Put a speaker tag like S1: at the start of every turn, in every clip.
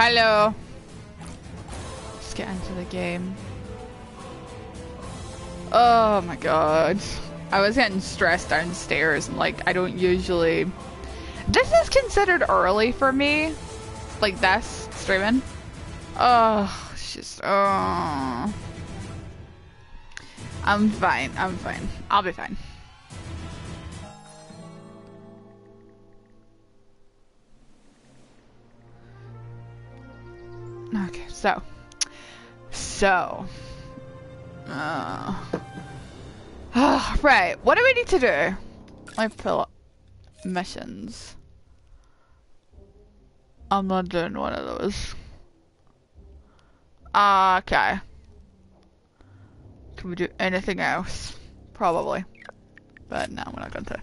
S1: Hello. Let's get into the game. Oh my god. I was getting stressed downstairs and like I don't usually This is considered early for me. Like this streaming. Oh it's just oh I'm fine, I'm fine. I'll be fine. So so uh, right, what do we need to do? I pull up missions. I'm not doing one of those. Uh, okay. Can we do anything else? Probably. But no, we're not going to.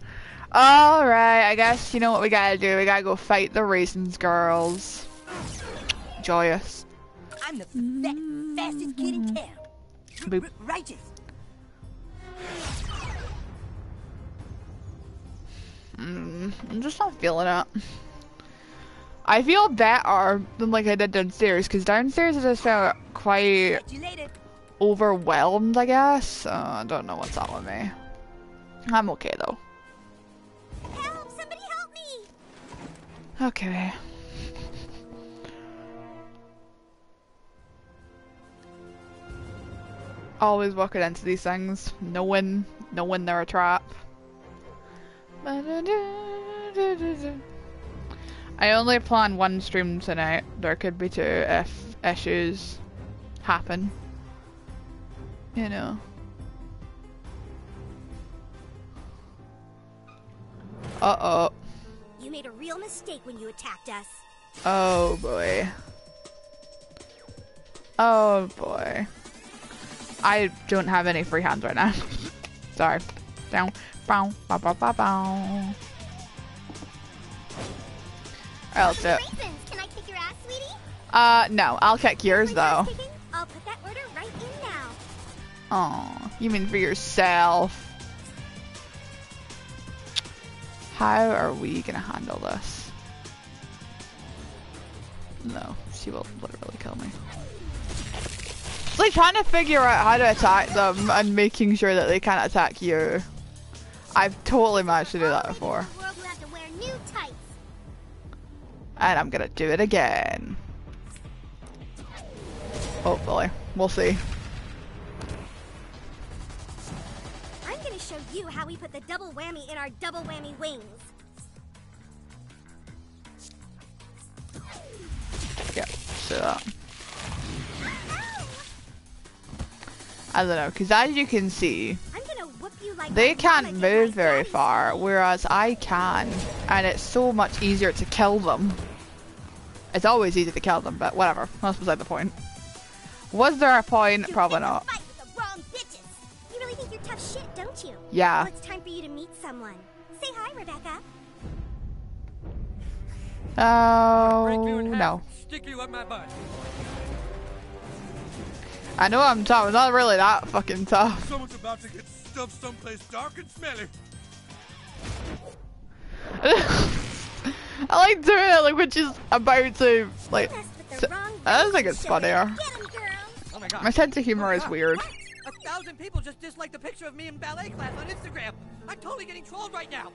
S1: Alright, I guess you know what we gotta do. We gotta go fight the Raisins girls. Joyous.
S2: I'm the fa fastest kid in town.
S1: Boop.
S2: Righteous.
S1: Mm, I'm just not feeling it. I feel better than like I did downstairs, because downstairs I just felt quite
S2: Catch you later.
S1: overwhelmed, I guess. Uh, I don't know what's up with me. I'm okay though.
S2: Help! Somebody help me!
S1: Okay. Always walking into these things, knowing, knowing they're a trap. I only plan one stream tonight. There could be two if issues happen. You know. Uh oh.
S2: You made a real mistake when you attacked us.
S1: Oh boy. Oh boy. I don't have any free hands right now. Sorry. Down. Bow. Bow. Bow. Bow. Bow. I'll do it.
S2: Can I kick your ass, sweetie?
S1: Uh, no. I'll kick yours though.
S2: I'll put that order right in now.
S1: Oh, you mean for yourself? How are we gonna handle this? No, she will literally kill me. Trying to figure out how to attack them and making sure that they can't attack you. I've totally managed to do that before.
S2: The world will have to wear new tights.
S1: And I'm gonna do it again. Hopefully. We'll see.
S2: I'm gonna show you how we put the double whammy in our double whammy wings.
S1: Yeah, so that. I don't know, because as you can see,
S2: I'm gonna whoop you like
S1: they can't move very far, whereas I can, and it's so much easier to kill them. It's always easy to kill them, but whatever, that's beside the point. Was there a point?
S2: You
S1: Probably not.
S2: Fight with the wrong bitches. You really think you're tough shit, don't you?
S1: Yeah.
S2: Well, it's time for you to meet someone. Say hi, Rebecca.
S3: Oh, Break you
S1: Oh,
S3: in half,
S1: no. I know I'm tough, I'm not really that fucking tough.
S4: Someone's about to get stuffed someplace dark and smelly.
S1: I like doing it, like when she's about to, like,
S2: Messed with the
S1: so-
S2: wrong
S1: think it's funnier.
S2: Get 'em, girl.
S3: Oh my.
S1: My sense of humor is
S3: Ah,
S1: weird.
S3: what? A thousand people just disliked the picture of me in ballet class on Instagram. I'm totally getting trolled right now.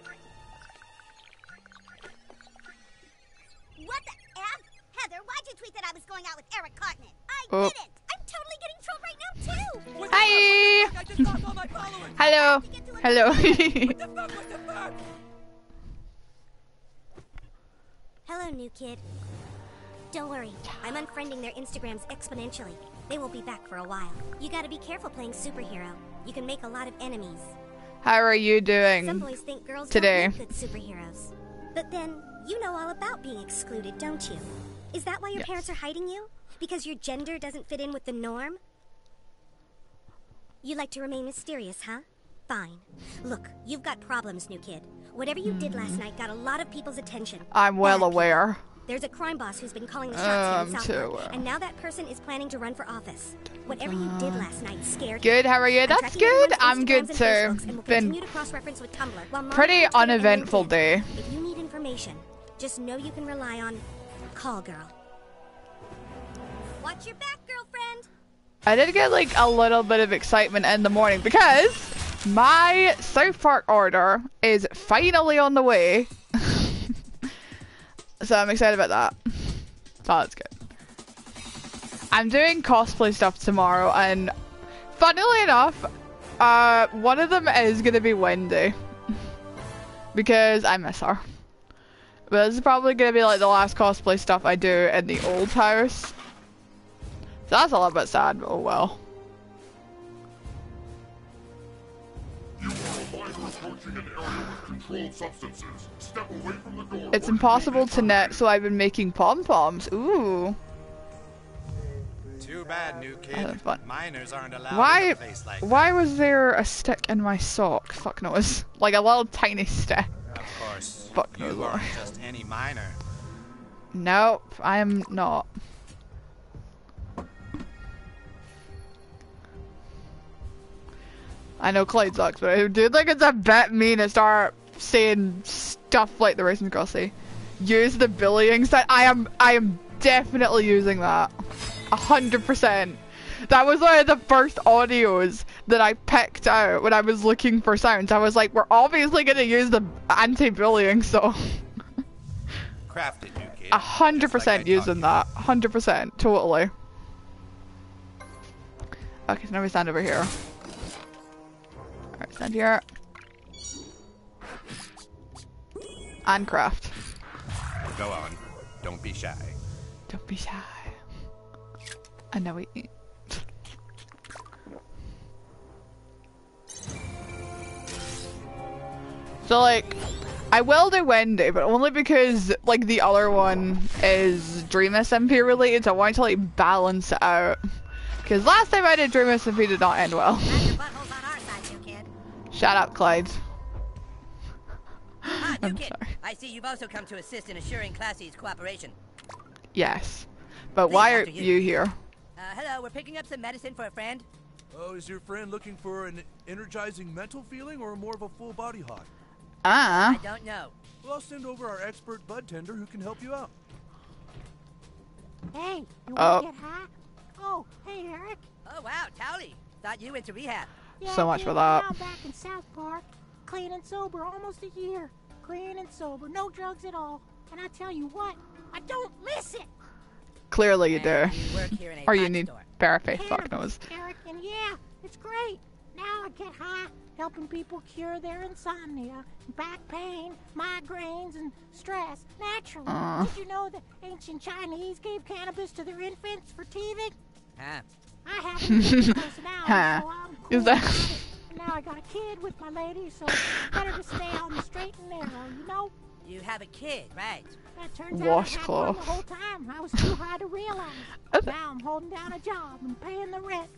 S2: What the F? Heather, why'd you tweet that I was going out with Eric Cartman? I
S1: Oh.
S2: didn't. I'm totally getting trolled right now, too.
S3: What
S1: Hi.
S3: fuck? I just lost all my followers.
S1: Hello. Hello.
S3: Fuck? What the fuck?
S2: Hello, new kid. Don't worry, I'm unfriending their Instagrams exponentially. They won't be back for a while. You gotta be careful playing superhero. You can make a lot of enemies.
S1: How are you doing
S2: Some
S1: doing?
S2: boys think girls
S1: today?
S2: don't good superheroes. But then, you know all about being excluded, don't you? Is that why your
S1: Yes.
S2: parents are hiding you? Because your gender doesn't fit in with the norm? You like to remain mysterious, huh? Fine. Look, you've got problems, new kid. Whatever you did last night got a lot of people's attention.
S1: I'm well
S2: Bad people.
S1: aware.
S2: There's a crime boss who's been calling the shots
S1: Um,
S2: here in
S1: too
S2: South Park,
S1: aware.
S2: and now that person is planning to run for office. Whatever you did last night scared
S1: Good, how are you?
S2: I'm
S1: That's good. I'm good too.
S2: Facebooks, and will
S1: Been
S2: to cross-reference with Tumblr
S1: pretty
S2: monitoring Twitter and
S1: uneventful day.
S2: If you need information, just know you can rely on Call Girl. Watch your back, girlfriend.
S1: I did get like a little bit of excitement in the morning because my South Park order is finally on the way. so I'm excited about that. So that's good. I'm doing cosplay stuff tomorrow and funnily enough, uh, one of them is gonna be Wendy. because I miss her. But this is probably gonna be like the last cosplay stuff I do in the old house. So that's a little bit sad, but oh well.
S5: You are a miner approaching an area with controlled substances. Step away from the door.
S1: It's impossible to net, so I've been making pom-poms. Ooh.
S6: Too bad, new kid.
S1: Oh.
S6: Miners aren't allowed
S1: Why,
S6: in a place like
S1: why was there a stick in my sock? Fuck knows. Like a little tiny stick.
S6: Of course,
S1: Fuck
S6: you aren't just any miner.
S1: Nope, I'm not. I know Clyde sucks, but dude, like it's a bit mean to start saying stuff like the Racing Crossy. Use the bullying side. I am, I am definitely using that. A hundred percent. That was one of the first audios that I picked out when I was looking for sounds. I was like, we're obviously gonna use the anti-bullying, so.
S6: Crafted, new kid.
S1: A hundred
S6: Just like I
S1: percent using that. Hundred percent, totally. Okay, so now we stand over here. Alright, stand here. And craft.
S6: Go on. Don't be shy.
S1: Don't be shy. And now we eat. So like, I will do Wendy, but only because like the other one is Dream SMP related, so I want to like balance it out. Because last time I did Dream SMP did not end well.
S2: Glad your butthole's on our side.
S1: Shut up, Clyde.
S7: Ah, new
S1: I'm
S7: kid.
S1: sorry.
S7: I see you've also come to assist in assuring Classi's cooperation.
S1: Yes. But
S7: Please,
S1: why are
S7: you.
S1: you here?
S7: Uh, hello, we're picking up some medicine for a friend.
S4: Oh, is your friend looking for an energizing mental feeling or more of a full body high?
S1: Ah.
S7: I don't know.
S4: Well, I'll send over our expert bud tender who can help you out.
S8: Hey, you
S1: Oh.
S8: wanna get high? Oh, hey Eric.
S7: Oh wow, Towelie. Thought you went to rehab.
S8: Yeah,
S1: So
S8: I
S1: much for that.
S8: Now back in South Park, clean and sober, almost a year. Clean and sober, no drugs at all. And I tell you what, I don't miss it.
S1: Clearly you do.
S7: And you work here in a
S1: Or you need
S7: store.
S1: therapy, fuck
S8: Cannabis,
S1: knows.
S8: Eric, and yeah, it's great. Now I get high, helping people cure their insomnia, back pain, migraines, and stress naturally.
S1: Aw.
S8: Did you know that ancient Chinese gave cannabis to their infants for teething?
S7: Huh.
S8: I have an addictive personality,
S1: Huh.
S8: so I'm cool
S1: Is that-
S8: about it. And Now I got a kid with my lady, so better to stay on the straight and narrow, you know?
S7: You have a kid, right?
S8: That turns out I had one
S1: Washcloth.
S8: the whole time. I was too high to realize. Now I'm holding down a job and paying the rent.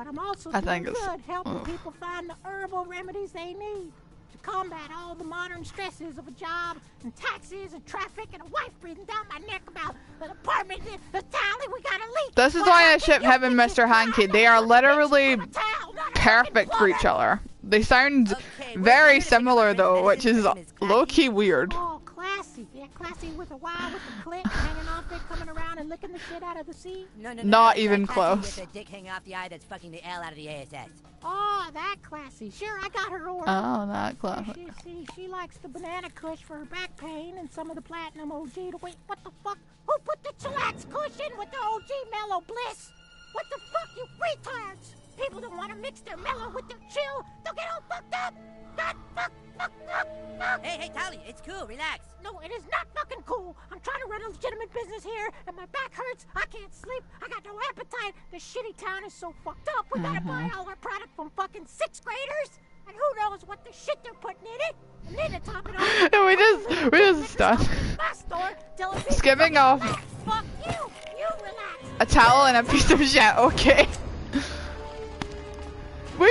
S8: But I'm also
S1: I
S8: doing
S1: think it's-
S8: good helping
S1: ugh.
S8: people find the herbal remedies they need to combat all the modern stresses of a job and taxes and traffic and a wife breathing down my neck about an apartment in the tally we gotta leave.
S1: This is
S8: Well,
S1: why I ship
S8: can you
S1: him and Mr.
S8: Hankey.
S1: They are literally
S8: bitch on a towel,
S1: perfect for each other. They sound
S7: Okay,
S1: very similar though, which is
S7: Medicine is
S1: low key weird.
S8: Oh, classy. Yeah, classy with a Y with a clit hanging off it, coming around and licking the shit out of the sea.
S7: No, no, no.
S1: Not
S7: no,
S1: even close.
S7: With a dick hanging off the eye that's fucking the L out of the ASS.
S8: Oh, that classy. Sure, I got her order.
S1: Oh, that close.
S8: She, she, she likes the banana kush for her back pain and some of the platinum OG to wait. What the fuck? Who put the chillax kush in with the OG mellow bliss? What the fuck, you retards? People don't want to mix their mellow with their chill. They'll get all fucked up. God, fuck, fuck, fuck, fuck.
S7: Hey, hey, Towelie, it's cool. Relax.
S8: No, it is not fucking cool. I'm trying to run a legitimate business here, and my back hurts. I can't sleep. I got no appetite. This shitty town is so fucked up. We gotta mm-hmm. buy all our product from fucking sixth graders, and who knows what the shit they're putting in it. And then to top it off,
S1: No, we just- we just
S8: the business
S1: stuck.
S8: open in my store, telling people
S1: Skipping off.
S8: relax. Fuck you. You relax.
S1: A towel and a piece of shit, okay.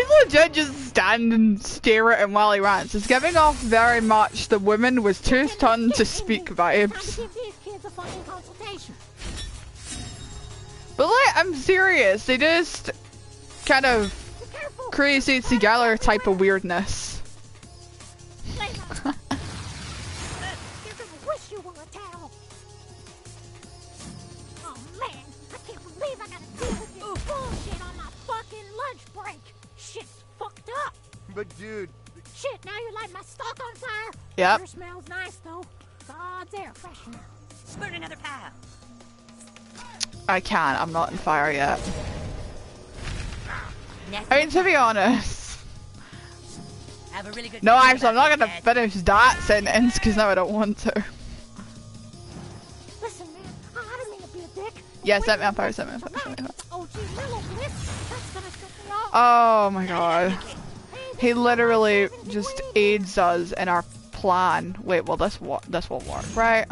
S1: Legit just stand and stare at him while he rants. It's giving off very much the woman was too stunned to speak vibes. But like, I'm serious. They just kind of crazy together type of weirdness.
S9: but dude,
S8: Shit, now you light my stock on fire.
S1: Yep.
S8: Sure smells nice though. God's air freshener.
S7: Burn another pile.
S1: I can't. I'm not in fire yet.
S7: Nasty
S1: I mean, to be honest.
S7: Have a really good
S1: No,
S7: feeling
S1: actually, I'm not gonna
S7: this,
S1: finish that sentence because now I don't want to.
S8: Listen, man, I I don't mean to be a dick.
S1: Yeah,
S8: Wait
S1: set me on
S8: a
S1: fire, set me on fire, set me on fire.
S8: Oh, gee, that's gonna set.
S1: Oh my god.
S8: Hey,
S1: He literally just aids us in our plan. Wait, well this wa- this won't work, right?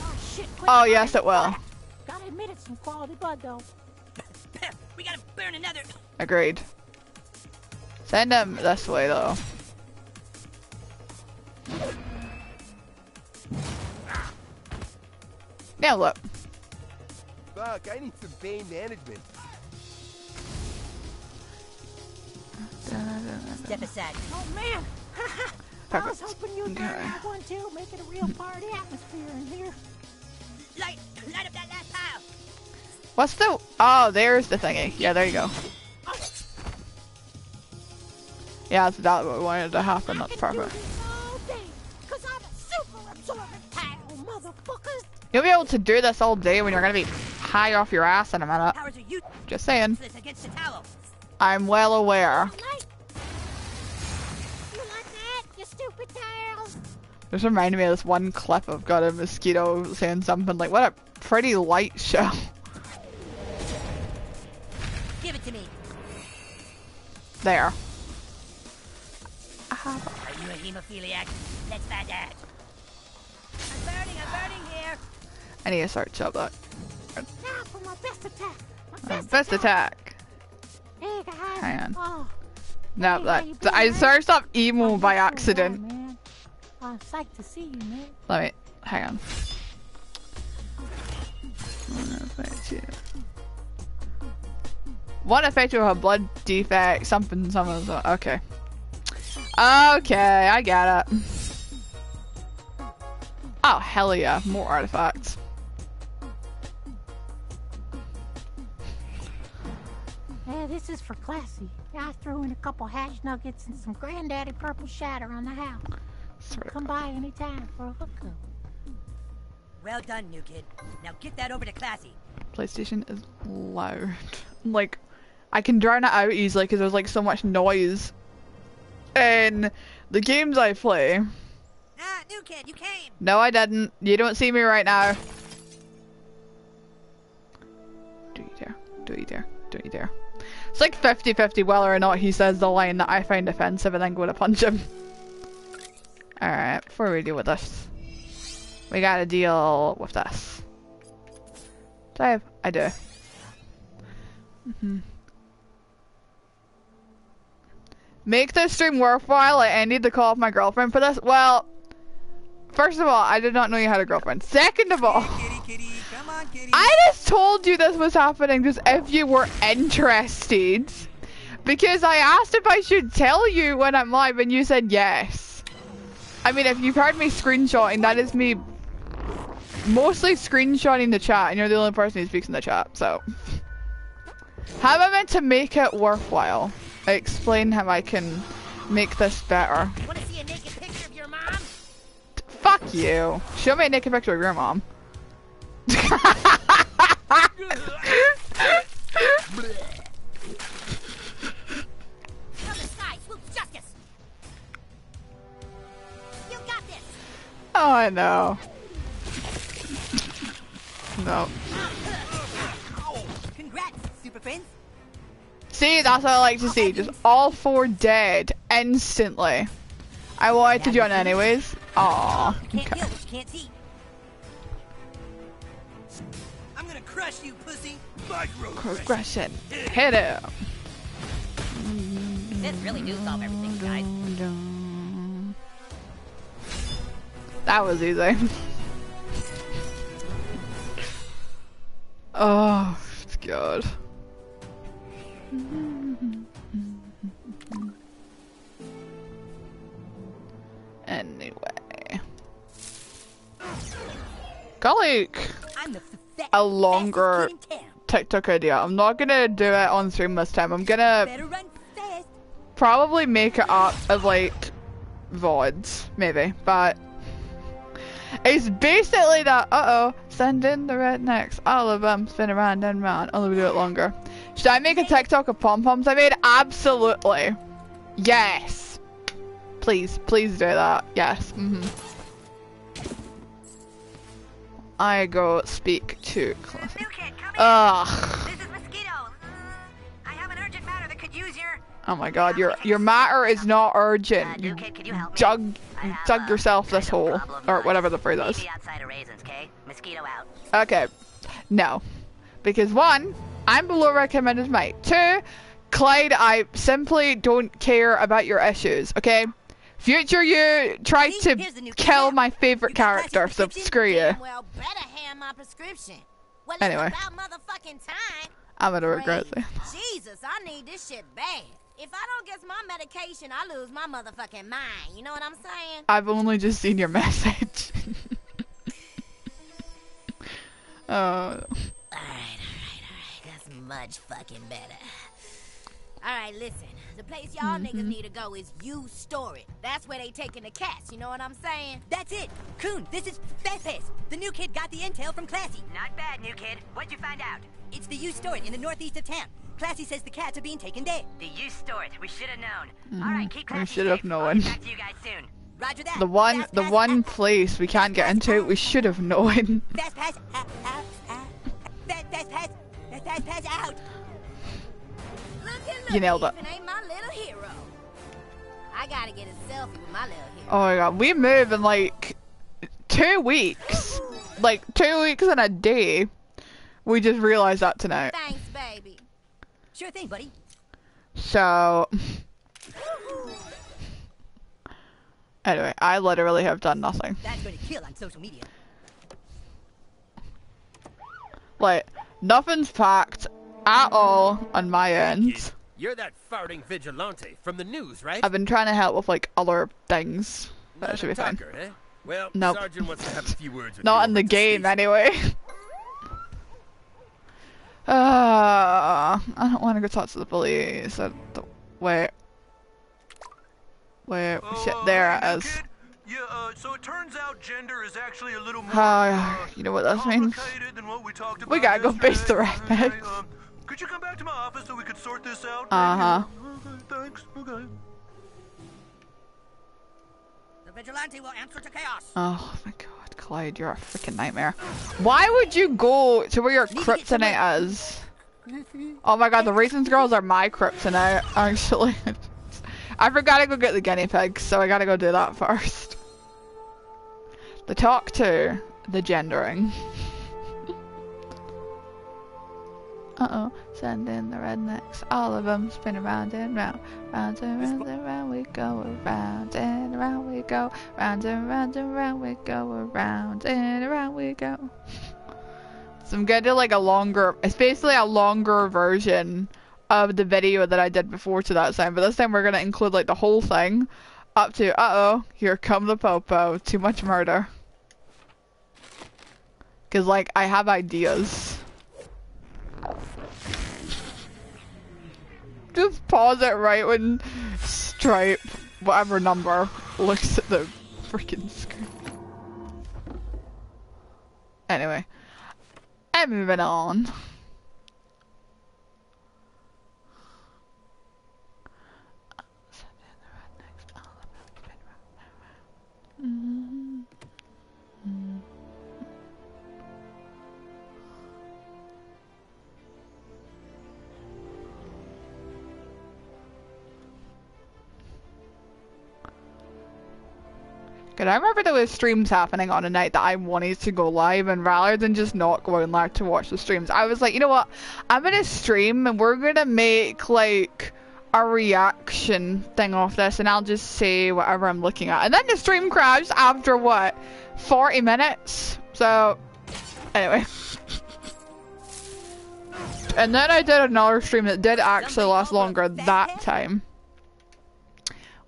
S8: Oh, shit,
S1: Oh yes, it will.
S8: Gotta admit it's some quality bud though.
S7: we gotta burn another.
S1: Agreed. Send him this way though. Now look.
S9: fuck, I need some pain management.
S7: Step aside.
S8: Oh man, I was hoping you'd
S1: Okay.
S8: learn that one too, make it a real party atmosphere in here.
S7: Light, light up that last pile.
S1: What's the? Oh, there's the thingy. Yeah, there you go. Yeah, that's exactly what we wanted to happen. That's
S8: I
S1: perfect.
S8: this all day, cause I'm a super absorbent tile, motherfuckers.
S1: You'll be able to do this all day when you're gonna be high off your ass in a minute.
S7: Powers are useless
S1: Just saying.
S7: against the towel.
S1: I'm well aware.
S8: Like, you like that, you stupid tile?
S1: This reminded me of this one clip of got a mosquito saying something like, "What a pretty light show."
S7: Give it to me.
S1: There.
S7: Are you a hemophiliac? Let's find out. I'm burning, I'm burning here.
S1: I need to search up that.
S8: Now for my best attack. My best,
S1: best attack.
S8: Hey.
S1: Hang on.
S8: Oh,
S1: No, that
S8: how you been,
S1: I searched up emo by accident.
S8: Man. I'm psyched to see you, man.
S1: Let me hang on. What effect you have blood defect? Something, something. so- Okay. Okay, I got it. Oh hell yeah, more artifacts.
S8: Yeah, this is for classy. I threw in a couple hash nuggets and some granddaddy purple shatter on the house.
S1: Sort of.
S8: Come by anytime for a hookup.
S7: Well done, new kid. Now get that over to Classi.
S1: PlayStation is loud. Like, I can drown it out easily because there's like so much noise. in the games I play.
S7: Ah, new kid, you came.
S1: No, I didn't. You don't see me right now. Do you dare? Do you dare? Do you dare? It's like 50-50 whether or not he says the line that I find offensive and then go to punch him. Alright, before we deal with this, we gotta deal with this. Do I have? I do. hmm Make this stream worthwhile. I need to call with my girlfriend for this. Well, first of all, I did not know you had a girlfriend. Second of all. I just told you this was happening just if you were interested. Because I asked if I should tell you when I'm live and you said yes. I mean, if you've heard me screenshotting, that is me mostly screenshotting the chat and you're the only person who speaks in the chat, so. How am I meant to make it worthwhile? I explain how I can make this better.
S7: Want to see a naked picture of your mom?
S1: Fuck you. Show me a naked picture of your mom. Oh, I know. No.
S7: Congrats, Super Prince.
S1: See, that's what I like to see. Just all four dead instantly. I wanted to join anyways. Aww.
S7: Can't
S1: Okay.
S7: feel what you can't see.
S3: I'm gonna crush you, pussy.
S1: Progression. Hit him.
S7: This really do solve everything, guys.
S1: That was easy. oh, God. Anyway. Golly,
S7: I'm the f-
S1: a longer
S7: fastest kid in town.
S1: TikTok idea. I'm not gonna do it on stream this time. I'm gonna
S7: Better run fast.
S1: probably make it up as like VODs, maybe, but it's basically that, uh-oh, send in the rednecks, all of them spin around and round, only we do it longer. Should I make a TikTok of pom-poms I made? Absolutely. Yes. Please, please do that. Yes. Mm hmm I go speak to Classic.
S7: New kid, come in.
S1: Ugh.
S7: This is Mosquito. Mm, I have an urgent matter that could use your.
S1: Oh my god, your your matter is not
S7: Uh,
S1: urgent. You
S7: kid, you help me?
S1: Dug yourself this hole. Or whatever the phrase is.
S7: me outside of Raisins, okay? Mosquito out.
S1: Okay. No. Because one, I'm below recommended might. Two, Clyde, I simply don't care about your issues, okay? Future you tried to
S7: here's the new
S1: kill my favorite character, so screw you.
S7: Well, better hand my prescription. Well,
S1: Anyway.
S7: about motherfucking time.
S1: I'm gonna regret it.
S7: Jesus, I need this shit bad. If I don't get my medication, I lose my motherfucking mind. You know what I'm saying?
S1: I've only just seen your message. oh.
S7: Alright, alright, alright. That's much fucking better. Alright, listen. The place y'all niggas
S1: Mm-hmm.
S7: need to go is U-Stor-It. That's where they taking the cats, you know what I'm saying? That's it. Coon, this is Fast The new kid got the intel from Classi. Not bad, new kid. What'd you find out? It's the U store in the northeast of town. Classi says the cats are being taken there. The U store We should have known. Mm-hmm. Alright, keep
S1: We
S7: Classi
S1: should have known.
S7: Back to you guys soon. Roger that.
S1: The one
S7: Fast
S1: the
S7: Pass
S1: one
S7: out.
S1: place we can't get into, we should have known.
S7: Fast pass out, out, out. Fast, fast pass. Fast, fast pass out. Look at
S1: You nailed
S7: Lucky
S1: it.
S7: ain't my little hero. I gotta get a selfie with my little hero.
S1: Oh my god, we move in like two weeks. Like two weeks and a day. We just realized that tonight.
S7: Thanks, baby. Sure thing, buddy.
S1: So anyway, I literally have done nothing.
S7: That's gonna kill on social media.
S1: Like nothing's packed at all on my end.
S10: You're that farting vigilante from the news, right?
S1: I've been trying to help with like other things. That should
S10: a
S1: be fine.
S10: talker, eh? Well,
S1: Nope.
S10: Sergeant wants to have a few words with
S1: Not
S10: you
S1: in the game
S10: station.
S1: anyway. Uh, I don't want to go talk to the police. I don't- wait. Wait, shit, there it is.
S4: Yeah, uh, so it turns out gender is actually a little more
S1: Uh, you know what that means?
S4: what we
S1: We gotta go face the rednecks.
S4: Okay, um, could you come back to my office so we could sort this out?
S1: Uh-huh.
S4: Okay, thanks. Okay.
S7: Vigilante will answer to chaos.
S1: Oh my god, Clyde, you're a freaking nightmare. Why would you go to where your kryptonite is? Oh my god, the Raisins girls are my kryptonite, actually. I forgot to go get the guinea pigs, so I gotta go do that first. The talk to, the gendering. Uh-oh, send in the rednecks, all of them spin around and round, round and round and round we go, around and around we go, round and round and round we go, around and around we go. So I'm gonna do like a longer, it's basically a longer version of the video that I did before to that time, but this time we're gonna include like the whole thing up to, uh-oh, here come the popo, too much murder. Cause like, I have ideas. Just pause it right when Stripe, whatever number, looks at the freaking screen. Anyway, I'm moving on. Cause I remember there was streams happening on a night that I wanted to go live, and rather than just not going live to watch the streams, I was like, you know what? I'm gonna stream, and we're gonna make like a reaction thing off this, and I'll just say whatever I'm looking at. And then the stream crashed after what, 40 minutes? So, anyway. And then I did another stream that did actually last longer that time.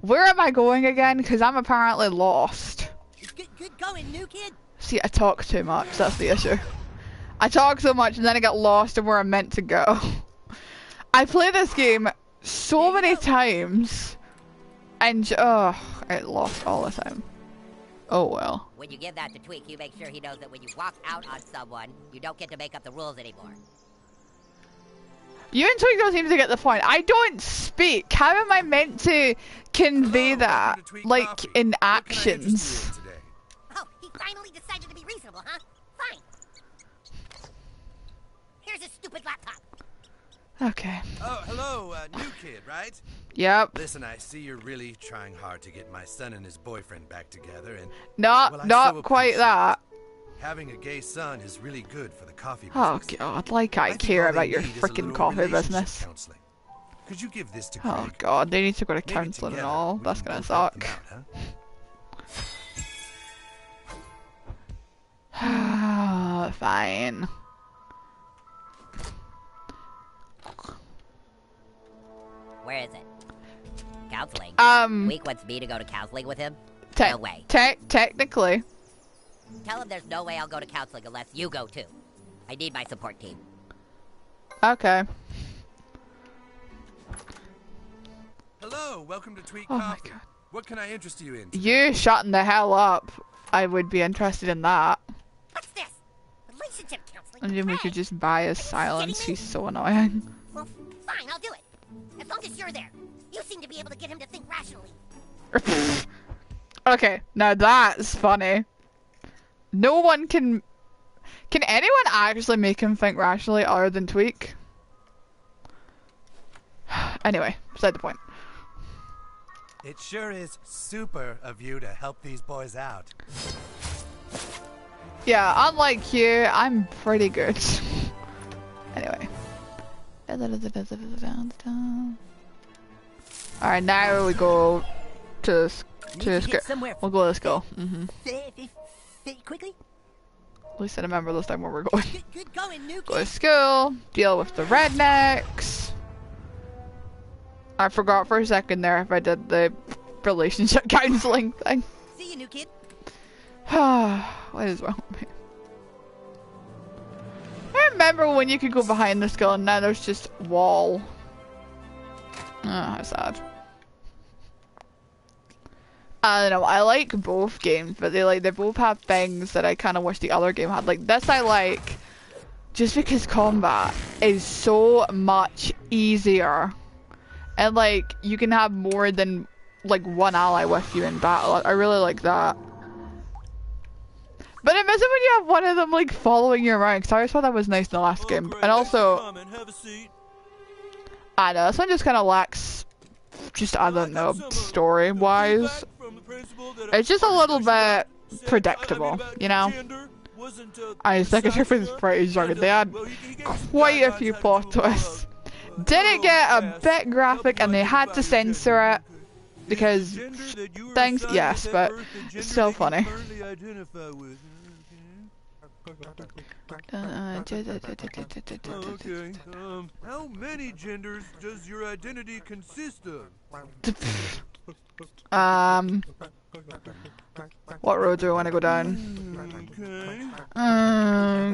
S1: Where am I going again? Because I'm apparently lost.
S7: Good, good going, new kid.
S1: See, I talk too much. That's the issue. I talk so much and then I get lost in where I'm meant to go. I play this game so many times, and oh, I lost all the time. Oh well.
S7: When you give that to Tweek, you make sure he knows that when you walk out on someone, you don't get to make up the rules anymore.
S1: You and Tweek don't seem to get the point. I don't speak. How am I meant to convey that, like in actions?
S2: Oh, he finally decided to be reasonable, huh? Fine. Here's his stupid laptop.
S1: Okay.
S6: Oh, hello, uh, new kid, right?
S1: Yep.
S6: Listen, I see you're really trying hard to get my son and his boyfriend back together, and
S1: Not,
S6: well,
S1: not
S6: so
S1: quite that.
S6: Having a gay son is really good for the coffee business.
S1: Oh god, like I,
S6: think
S1: care about your
S6: need is a
S1: freaking coffee business.
S6: counseling. Could you give this to
S1: Oh god, they need to go to counseling and all. That's gonna
S6: both help them
S1: suck.
S6: out,
S1: Fine.
S7: Where is it? Counseling.
S1: Um,
S7: Tweek wants me to go to counseling with him?
S1: Te-
S7: no way.
S1: te- technically.
S7: Tell him there's no way I'll go to counseling unless you go too. I need my support team.
S1: Okay.
S6: Hello, welcome to Tweet
S1: Oh my
S6: Coffee. What can I interest you in?
S1: You shutting the hell up. I would be interested in that.
S2: What's this? Relationship counseling.
S1: And then we could just buy his silence. He's so annoying.
S2: Well, fine, I'll do it. As long as you're there. You seem to be able to get him to think rationally.
S1: Okay, now that's funny. No one can. Can anyone actually make him think rationally other than Tweek? Anyway, beside the point.
S6: It sure is super of you to help these boys out.
S1: Yeah, unlike you, I'm pretty good. anyway. Alright, now we go to s- to
S7: to
S1: school.
S7: get somewhere
S1: We'll go to school. hmm
S7: Quickly?
S1: At least I remember this time where we're going.
S7: Good going,
S1: Go to school, deal with the rednecks. I forgot for a second there if I did the relationship counseling thing.
S7: See you, new kid.
S1: what is wrong with me? I remember when you could go behind the school and now there's just wall. Ah, oh, how sad. I don't know. I like both games, but they like they both have things that I kind of wish the other game had. Like this, I like just because combat is so much easier, and like you can have more than like one ally with you in battle. I really like that. But imagine when you have one of them like following you around. Cause I always thought that was nice in the last game, and also I know this one just kind of lacks. Just I don't know, story wise. It's just a little bit predictable, you know. I think it's was pretty jargon. They had quite a few plot twists. Did it get a bit graphic and they had to censor it because things, yes, but it's still funny.
S4: Okay. Um, how many genders does your identity consist of?
S1: Um, what road do I want to go down?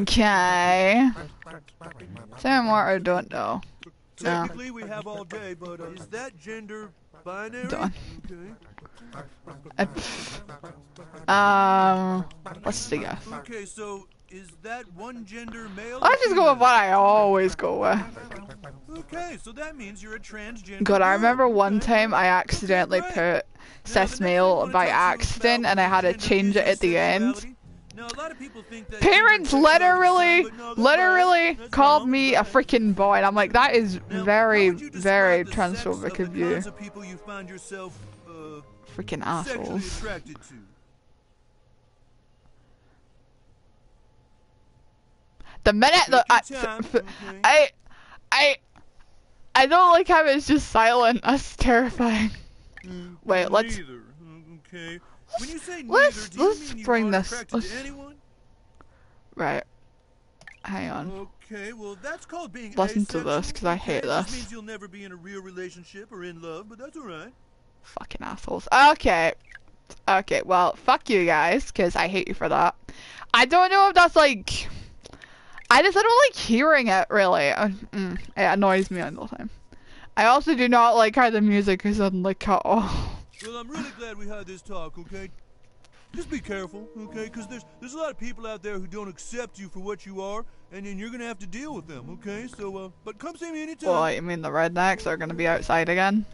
S1: Okay. Some more I don't know. No.
S4: We have all day, but uh, is that gender binary?
S1: Done.
S4: Okay.
S1: Um, let's see. guess.
S4: Okay, so is that one gender male?
S1: Let's just go with what I always go with.
S4: Okay, so that means you're a transgender.
S1: God, I remember one time I accidentally put cis male by accident and I had to change it at the end.
S4: Now, a lot of people think that
S1: Parents literally, literally called me a freaking boy, and I'm like, that is very, very transphobic of you.
S4: of people you find yourself uh,
S1: Freaking assholes.
S4: attracted to.
S1: The minute that I,
S4: okay?
S1: I, I, I don't like how it's just silent. That's terrifying. Wait, let's
S4: Neither. Mm, Okay. When you say
S1: let's
S4: neither, do
S1: let's
S4: mean
S1: bring this. Let's,
S4: anyone?
S1: right. Hang on.
S4: Okay, well that's called being
S1: Listen to this because I hate
S4: okay, This
S1: this.
S4: means you'll never be in a real relationship or in love, but that's alright.
S1: Fucking assholes. Okay. Okay, well, fuck you guys, because I hate you for that. I don't know if that's like. I just I don't like hearing it, really. Uh, mm, it annoys me all the time. I also do not like how the music is suddenly cut off.
S4: Well, I'm really glad we had this talk, okay? Just be careful, okay? Because there's there's a lot of people out there who don't accept you for what you are, and then you're gonna have to deal with them, okay? So, uh, but come see me anytime.
S1: Well, you mean the rednecks are gonna be outside again?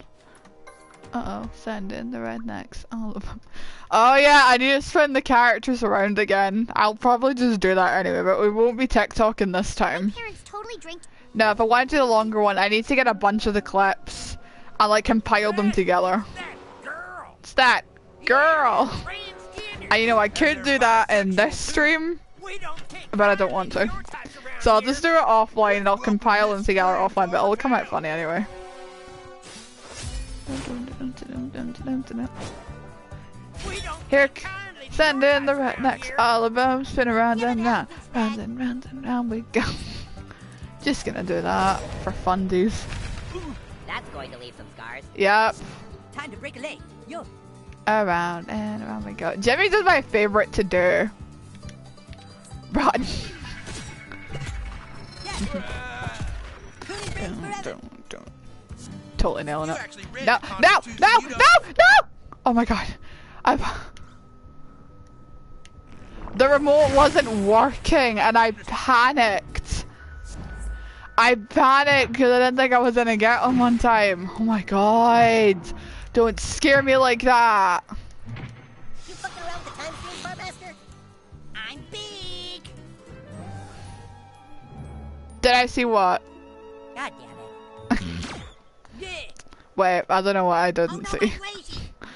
S1: Uh oh, send in the rednecks, all of them. Oh yeah, I need to spin the characters around again. I'll probably just do that anyway, but we won't be TikToking this time.
S2: Totally.
S1: No, if I want to do the longer one, I need to get a bunch of the clips and like compile them together. It's that girl. And you know, I could do that in this stream, but I don't want to. So I'll just do it offline and I'll compile them together offline, but it'll come out funny anyway. Here, send in the rednecks, all of them, spin around and round, round and round and round we go. Just gonna do that for fundies.
S7: That's going to leave some scars.
S1: Yep.
S7: Time to break a leg. Yo.
S1: Around and around we go. Jimmy's is my favorite to do. Run. Totally nailing it. No, no, no, no, no! Oh my god. I'm... The remote wasn't working and I panicked. I panicked because I didn't think I was gonna get them one time. Oh my god. Don't scare me like that.
S2: You fucking around with the time stream, Barmaster? I'm big.
S1: Did I see what?
S7: God damn yeah.
S1: Wait, I don't know what I
S7: Oh
S1: didn't
S7: no,
S1: see.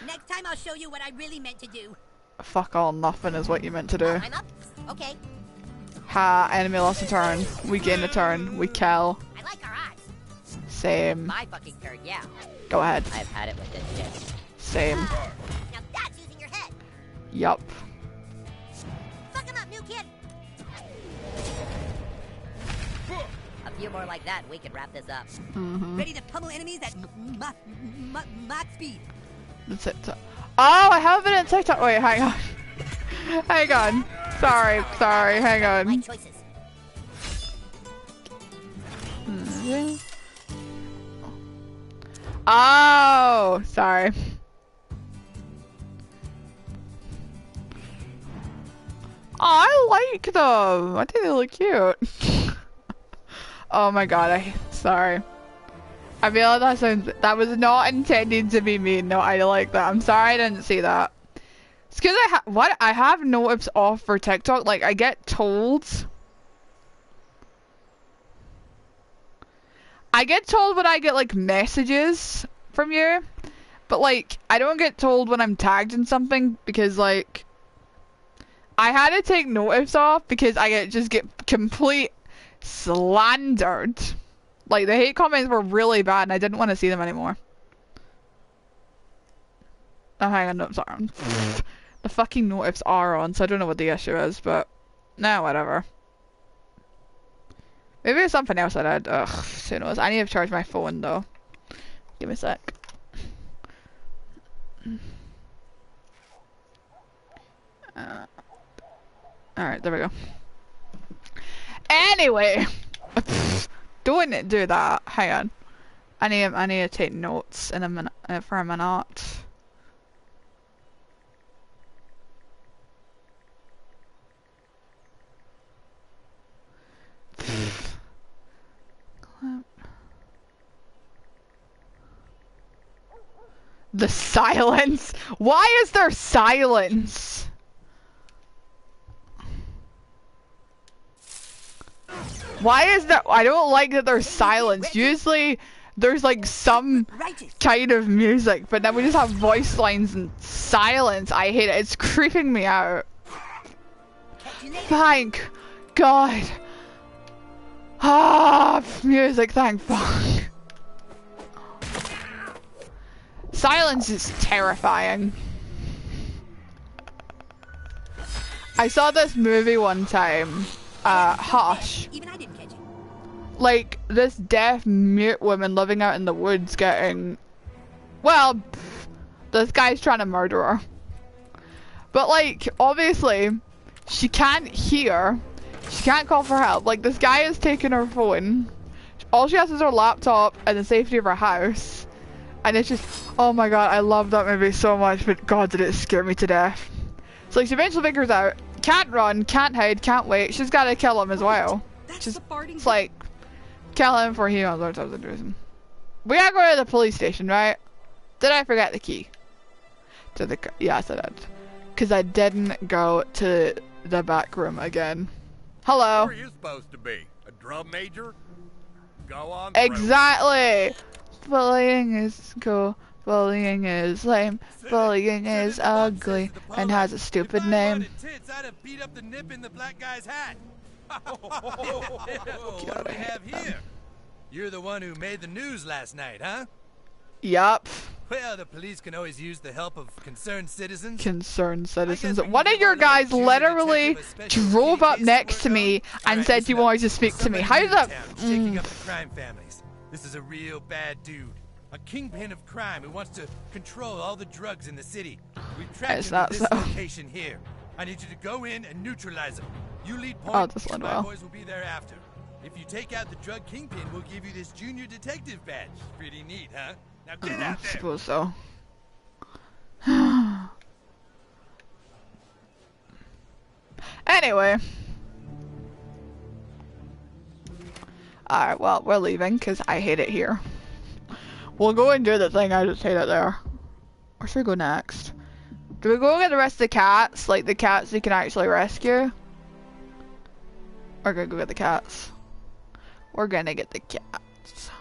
S7: Next time I'll show you what I really meant to do.
S1: Fuck all, nothing is what you meant to do.
S7: I'm up. Okay.
S1: Ha, enemy lost a turn. We gain a turn. We kill.
S7: I like our odds.
S1: Same.
S7: My fucking turn, yeah.
S1: Go ahead.
S7: I've had it with this shit.
S1: Same.
S2: Ah, now that's using your head.
S1: Yup.
S7: Few more like that, we can wrap this up.
S1: Mhm.
S7: Ready to pummel enemies at m- Mach m- m- speed.
S1: That's it. Oh, I have it in TikTok. Wait, hang on. hang on. Sorry, sorry, hang
S2: My
S1: on.
S2: choices.
S1: Mhm. Oh, sorry. Oh, I like them. I think they look cute. oh my god, I sorry. I feel like that sounds that was not intended to be mean. No, I like that. I'm sorry I didn't see that. It's because I ha what I have notifs off for TikTok. Like I get told. I get told when I get like messages from you, but like I don't get told when I'm tagged in something because like I had to take notice off because I get just get complete slandered. Like the hate comments were really bad and I didn't want to see them anymore. Oh hang on, sorry. the fucking notifs are on, so I don't know what the issue is, but no, whatever. Maybe it's something else that I did. Ugh, who knows? I need to charge my phone though. Give me a sec. Uh, Alright, there we go. Anyway, don't do that. Hang on. I need I need to take notes in a minute uh, for a minute. The silence. Why is there silence? Why is that? I don't like that there's silence. Usually there's like some kind of music, but then we just have voice lines and silence. I hate it. It's creeping me out. Thank God. Ah, music, thank fuck. Silence is terrifying. I saw this movie one time, uh, Hush.
S7: Even I didn't catch it.
S1: Like, this deaf mute woman living out in the woods getting. Well, pff, this guy's trying to murder her. But, like, obviously, she can't hear. She can't call for help. Like, this guy has taken her phone. all she has is her laptop and the safety of her house. And it's just, oh my god, I love that movie so much, but god did it scare me to death. So like, she eventually figures out, can't run, can't hide, can't wait, she's gotta kill him as well. She's, it's like, kill him before he knows what to do. We gotta go to the police station, right? Did I forget the key? To the, yes I did. Cause I didn't go to the back room again. Hello.
S11: Who are you supposed to be? A drum major? Go on. through.
S1: Exactly. Bullying is cool. Bullying is lame. Bullying is ugly and has a stupid name.
S6: Tits, I'd have beat up the nip in the black guy's hat. what do we have here? You're the one who made the news last night, huh?
S1: Yup.
S6: Well, the police can always use the help of concerned citizens.
S1: Concerned citizens. One of your guys literally drove up next to me and said you wanted to speak to me. How does that?
S6: Shaking
S1: Mm.
S6: up the crime families. This is a real bad dude. A kingpin of crime who wants to control all the drugs in the city. We've tracked
S1: It's
S6: him to this
S1: so.
S6: location here. I need you to go in and neutralize him. You lead oh, point.
S1: Oh, this went
S6: my
S1: well.
S6: boys will be there after. If you take out the drug kingpin, we'll give you this junior detective badge. Pretty neat, huh? Now get
S1: I
S6: out there.
S1: suppose so. anyway. Alright, well, we're leaving because I hate it here. We'll go and do the thing, I just hate it there. Where should we go next? Do we go get the rest of the cats? Like the cats we can actually rescue? Or gonna go get the cats? We're gonna get the cats.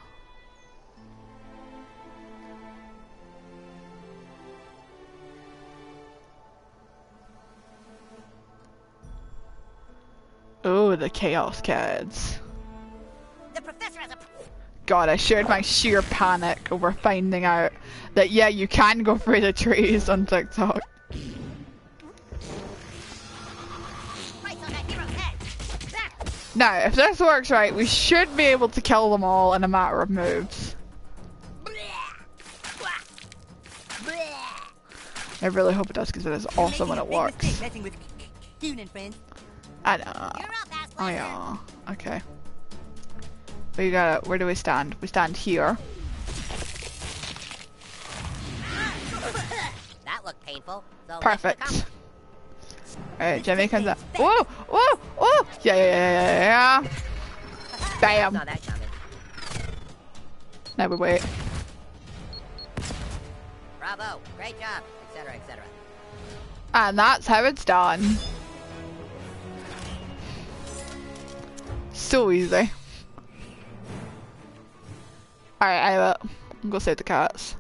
S1: Oh, the Chaos Cats.
S2: The professor has a.
S1: God, I shared my sheer panic over finding out that, yeah, you can go through the trees on TikTok.
S2: Price on that hero's head. There.
S1: Now, if this works right, we should be able to kill them all in a matter of moves. I really hope it does because it is awesome when it works.
S7: Messing with Dune and friends.
S1: I know. Oh yeah. Okay. We gotta. Where do we stand? We stand here.
S7: That looked painful. So
S1: Perfect. Alright, Jimmy comes up. Whoa! Whoa! Whoa! Yeah, yeah, yeah, yeah. Bam!
S7: Saw that coming.
S1: Now we wait.
S7: Bravo. Great job. Etc. Etc.
S1: And that's how it's done. So easy. Alright, I will. I'm gonna save the cats.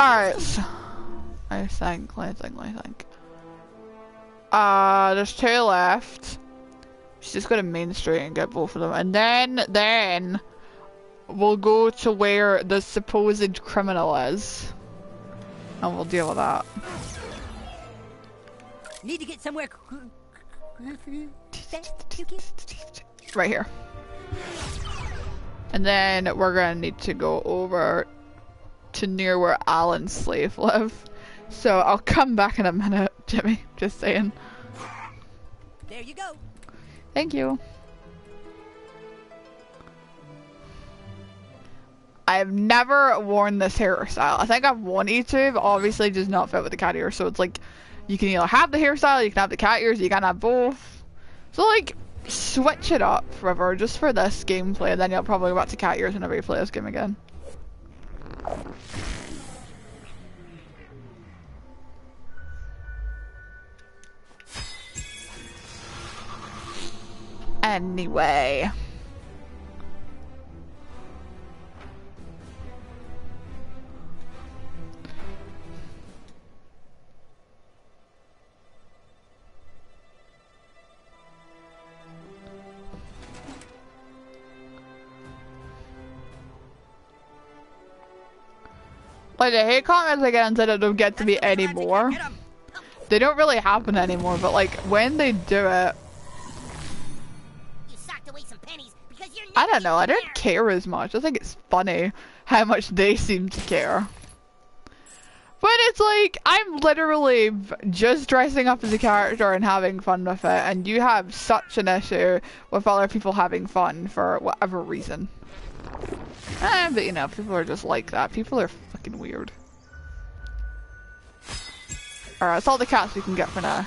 S1: Alright. so- I think, I think, I think. Uh, there's two left. She's just gonna Main Street and get both of them. And then, then, we'll go to where the supposed criminal is. And we'll deal with that.
S7: Need to get somewhere.
S1: Right here. And then we're gonna need to go over to near where Alan's slave live. So I'll come back in a minute, Jimmy. Just saying.
S7: There you go.
S1: Thank you. I've never worn this hairstyle. I think I've wanted to, but obviously does not fit with the cat ears. So it's like, you can either have the hairstyle, you can have the cat ears, you can have both. So like, switch it up, forever just for this gameplay. And then you'll probably go back to cat ears whenever you play this game again. Anyway. Like the hate comments I get on Twitter don't get to me anymore. They don't really happen anymore, but like when they do it,
S2: You socked away some pennies because you're
S1: I don't know, I don't care as much. I think it's funny how much they seem to care. But it's like, I'm literally just dressing up as a character and having fun with it, and you have such an issue with other people having fun for whatever reason. Eh, but you know, people are just like that. People are fucking weird. Alright, that's all the cats we can get for now.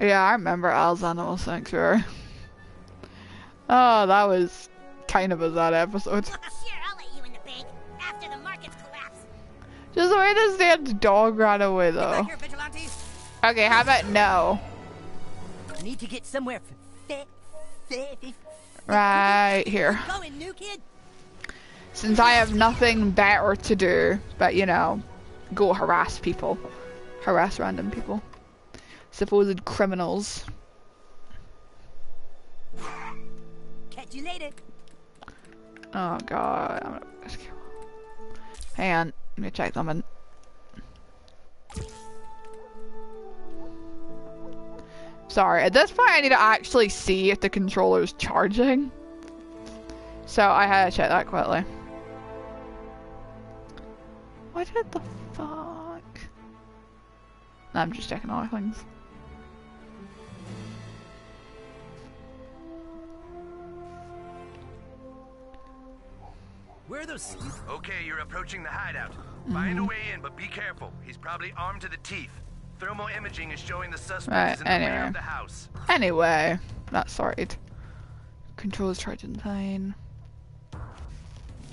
S1: Yeah, I remember Al's Animal Sanctuary. Oh, that was kind of a sad episode.
S2: sure, I'll let you in the bank after the markets collapse.
S1: Just the way this damn dog ran away, though. Okay, how about no?
S7: Need to get somewhere
S1: Right here.
S7: Going, new kid.
S1: Since I have nothing better to do, but you know, go harass people. Harass random people. Supposed criminals.
S7: Catch you later.
S1: Oh god, I'm gonna Hang on, let me check something. Sorry, at this point I need to actually see if the controller's charging. So I had to check that quickly. What the fuck? No, I'm just checking all things.
S6: Where are those? Okay, you're approaching the hideout. Mm-hmm. Find a way in, but be careful. He's probably armed to the teeth. Thermal imaging is showing the suspect
S1: Right,
S6: is in the rear
S1: anyway.
S6: of the house.
S1: Anyway, that's sorted. Controls charging fine.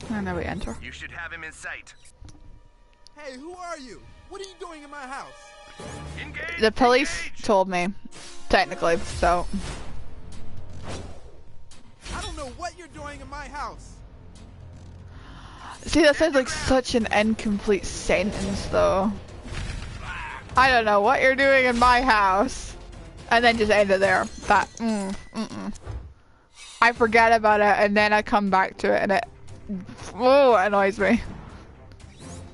S1: And now we enter.
S6: You should have him in sight.
S12: Hey, who are you? What are you doing in my house?
S1: The police told me, technically, so.
S12: I don't know what you're doing in my house.
S1: See, that sounds like such an incomplete sentence, though. I don't know what you're doing in my house. And then just end it there. That, mm, mm-mm. I forget about it, and then I come back to it, and it, oh, it annoys me.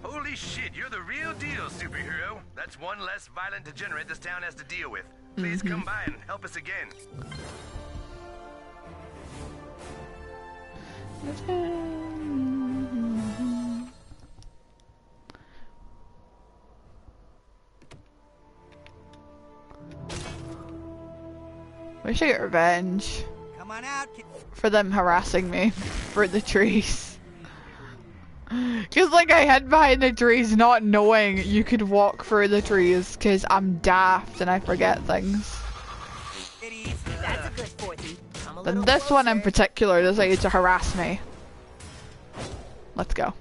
S6: Holy shit, you're the real deal, superhero. That's one less violent degenerate this town has to deal with. Please come by and help us again.
S1: We should get revenge
S3: Come on out,
S1: for them harassing me for the trees. Cause like I hid behind the trees not knowing you could walk through the trees cause I'm daft and I forget things.
S7: That's a good 40. I'm a
S1: Then this one in particular decided to harass me. Let's go.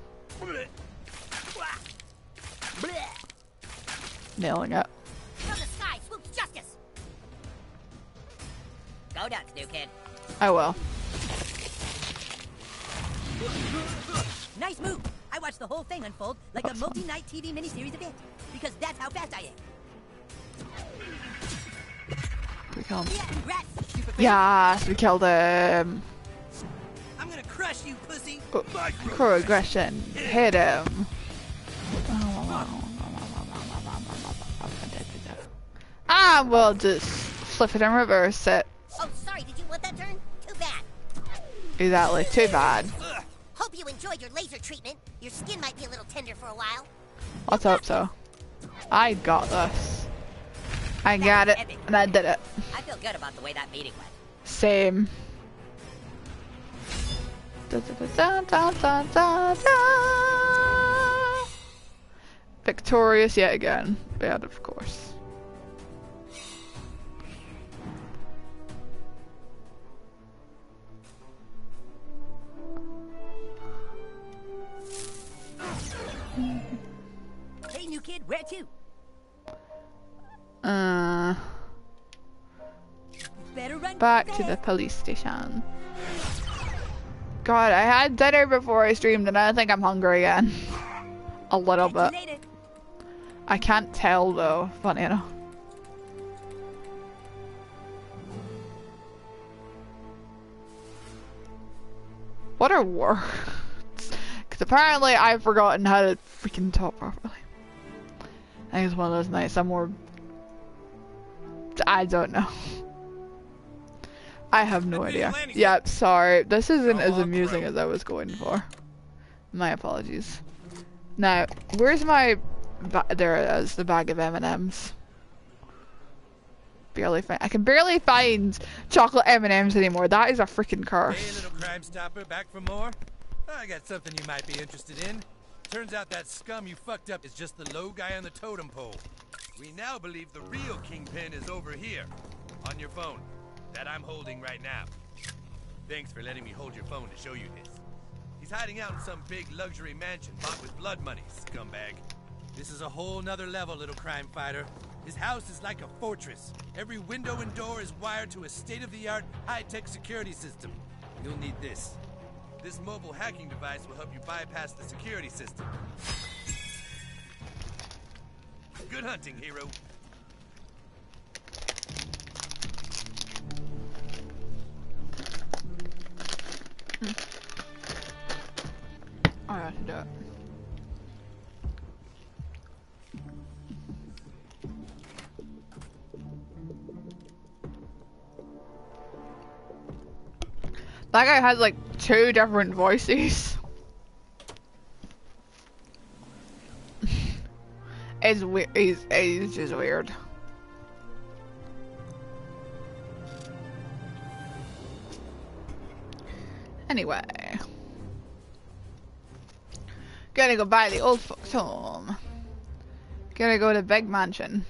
S1: Nailing it.
S7: Go nuts, new kid.
S1: I will.
S7: Nice move. I watched the whole thing unfold like a multi-night TV miniseries event because that's how fast I am.
S1: We kill him.
S7: Yeah, congrats, super fan.
S1: Yes, we killed him.
S3: I'm gonna crush you, pussy.
S1: Oh, Progression. Hit him. Ah, we'll just flip it and reverse it.
S2: Want that turn? Too bad.
S1: Exactly. Too bad.
S2: Hope you enjoyed your laser treatment. Your skin might be a little tender for a while.
S1: Let's hope so. I got this. I got it, and I did it.
S7: I feel good about the way that meeting went.
S1: Same. Da, da, da, da, da, da, da. Victorious yet again. Bad, of course.
S7: Kid, where to?
S1: Uh, back to the police station. God, I had dinner before I streamed, and I think I'm hungry again. A little bit. I can't tell though. Funny enough. What are words? Because apparently I've forgotten how to freaking talk properly. I think it's one of those nights I'm more I don't know. I have no idea. Yep, sorry. This isn't as amusing as I was going for. My apologies. Now, where's my... Ba there it is, the bag of M&Ms. Barely find- I can barely find chocolate M&Ms anymore. That is a freaking curse.
S6: Hey, little crime stopper, back for more? I got something you might be interested in. Turns out that scum you fucked up is just the low guy on the totem pole. We now believe the real kingpin is over here, on your phone, that I'm holding right now. Thanks for letting me hold your phone to show you this. He's hiding out in some big luxury mansion bought with blood money, scumbag. This is a whole nother level, little crime fighter. His house is like a fortress. Every window and door is wired to a state-of-the-art, high-tech security system. You'll need this. This mobile hacking device will help you bypass the security system. Good hunting, hero. Hmm.
S1: I have to do it. That guy has like two different voices. it's weird. He's, he's just weird. Anyway. Gotta go buy the old folks home. Gotta go to Big Mansion.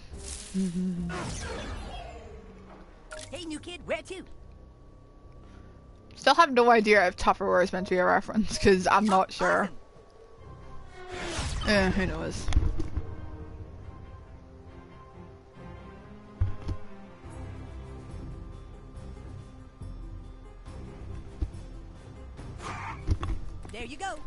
S7: Hey, new kid, where to?
S1: Still have no idea if Tupperware is meant to be a reference, because I'm not sure. Eh, who knows.
S7: There you go.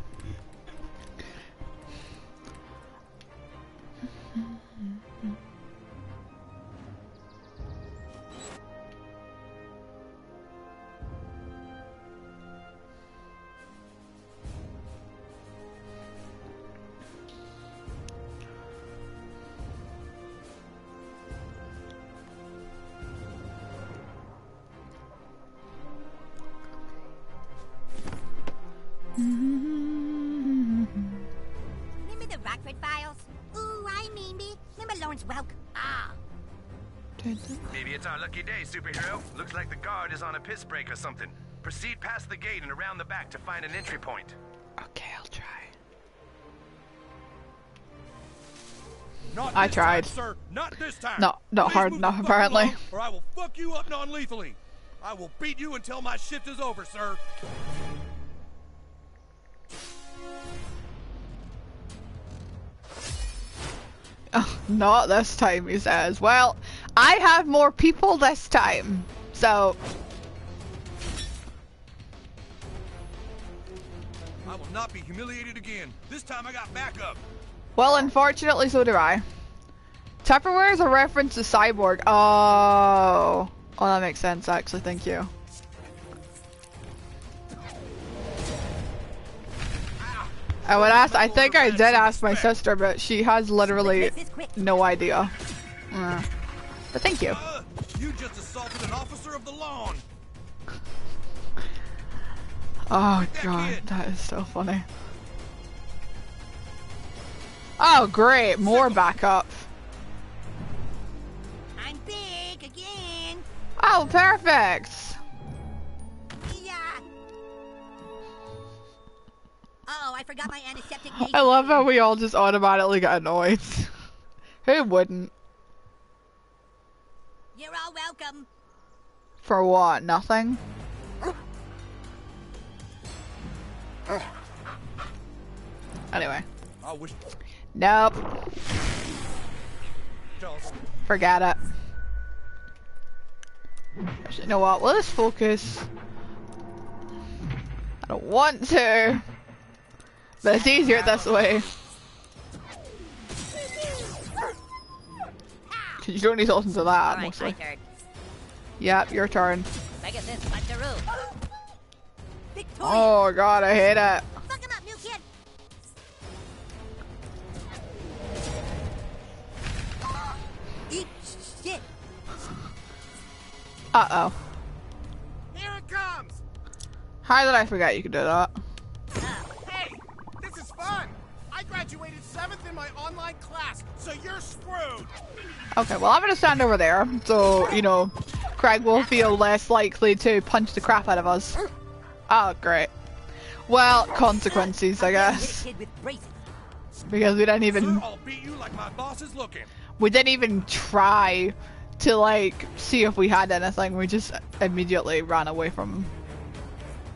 S7: Maybe
S6: it's our lucky day, superhero. Looks like the guard is on a piss break or something. Proceed past the gate and around the back to find an entry point.
S1: Okay, I'll try.
S11: Not
S1: I tried.
S11: Time, sir. Not this time.
S1: No, not
S11: Please
S1: hard enough, apparently.
S11: along, Or I will fuck you up non-lethally. I will beat you until my shift is over, sir.
S1: Oh, not this time, he says. Well, I have more people this time. So,
S11: I will not be humiliated again. This time I got backup.
S1: well, unfortunately, so do I. Tupperware is a reference to Cyborg. Oh. Oh, that makes sense, actually. Thank you. I would ask, I think I did ask my sister, but she has literally no idea. Uh, but thank you.
S11: Uh, you just assaulted an officer of the lawn.
S1: Oh god, that is so funny. Oh great, more backup.
S7: I'm big again.
S1: Oh, perfect.
S7: Yeah. Oh, I forgot my antiseptic.
S1: I love how we all just automatically get annoyed. Who wouldn't?
S7: You're all welcome.
S1: For what? Nothing? Anyway.
S11: I wish.
S1: Nope.
S11: Charles.
S1: Forget it. You know what? Let's focus. I don't want to. But it's easier this way. you don't need to listen to that,
S7: All right, my
S1: mostly.
S7: turn.
S1: Yep, your turn.
S7: Look at this bundaroo. Victoria.
S1: Oh god, I hate it.
S2: Fuck him up, new kid.
S1: Uh-oh.
S12: Here it comes!
S1: How did I forget you could do that?
S12: Hey, this is fun! I graduated 7th in my class, so you're screwed!
S1: Okay, well I'm gonna stand over there, so, you know, Craig will feel less likely to punch the crap out of us. Oh, great. Well, consequences, I guess. Because we didn't even...
S11: I'll beat you like my boss is looking.
S1: We didn't even try to, like, see if we had anything. We just immediately ran away from him.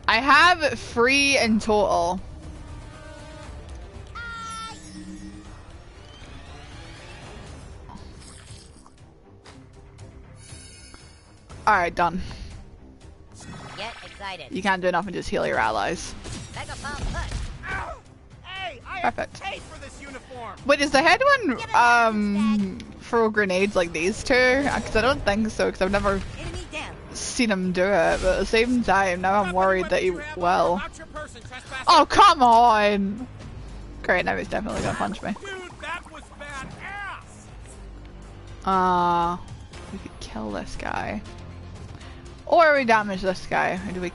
S1: I have three in total. Alright, done.
S7: Get excited.
S1: You can't do nothing, just heal your allies.
S7: Mega pump push.
S12: Hey, I
S1: Perfect.
S12: for this uniform!
S1: Wait, is the head one, um, throw grenades like these two? Because I don't think so, because I've never seen him do it, but at the same time, now I'm worried that he will. Oh, come on! Great, now he's definitely gonna punch me.
S12: Dude, that was badass!
S1: Uh, we could kill this guy. Or we damage this guy. Who do we...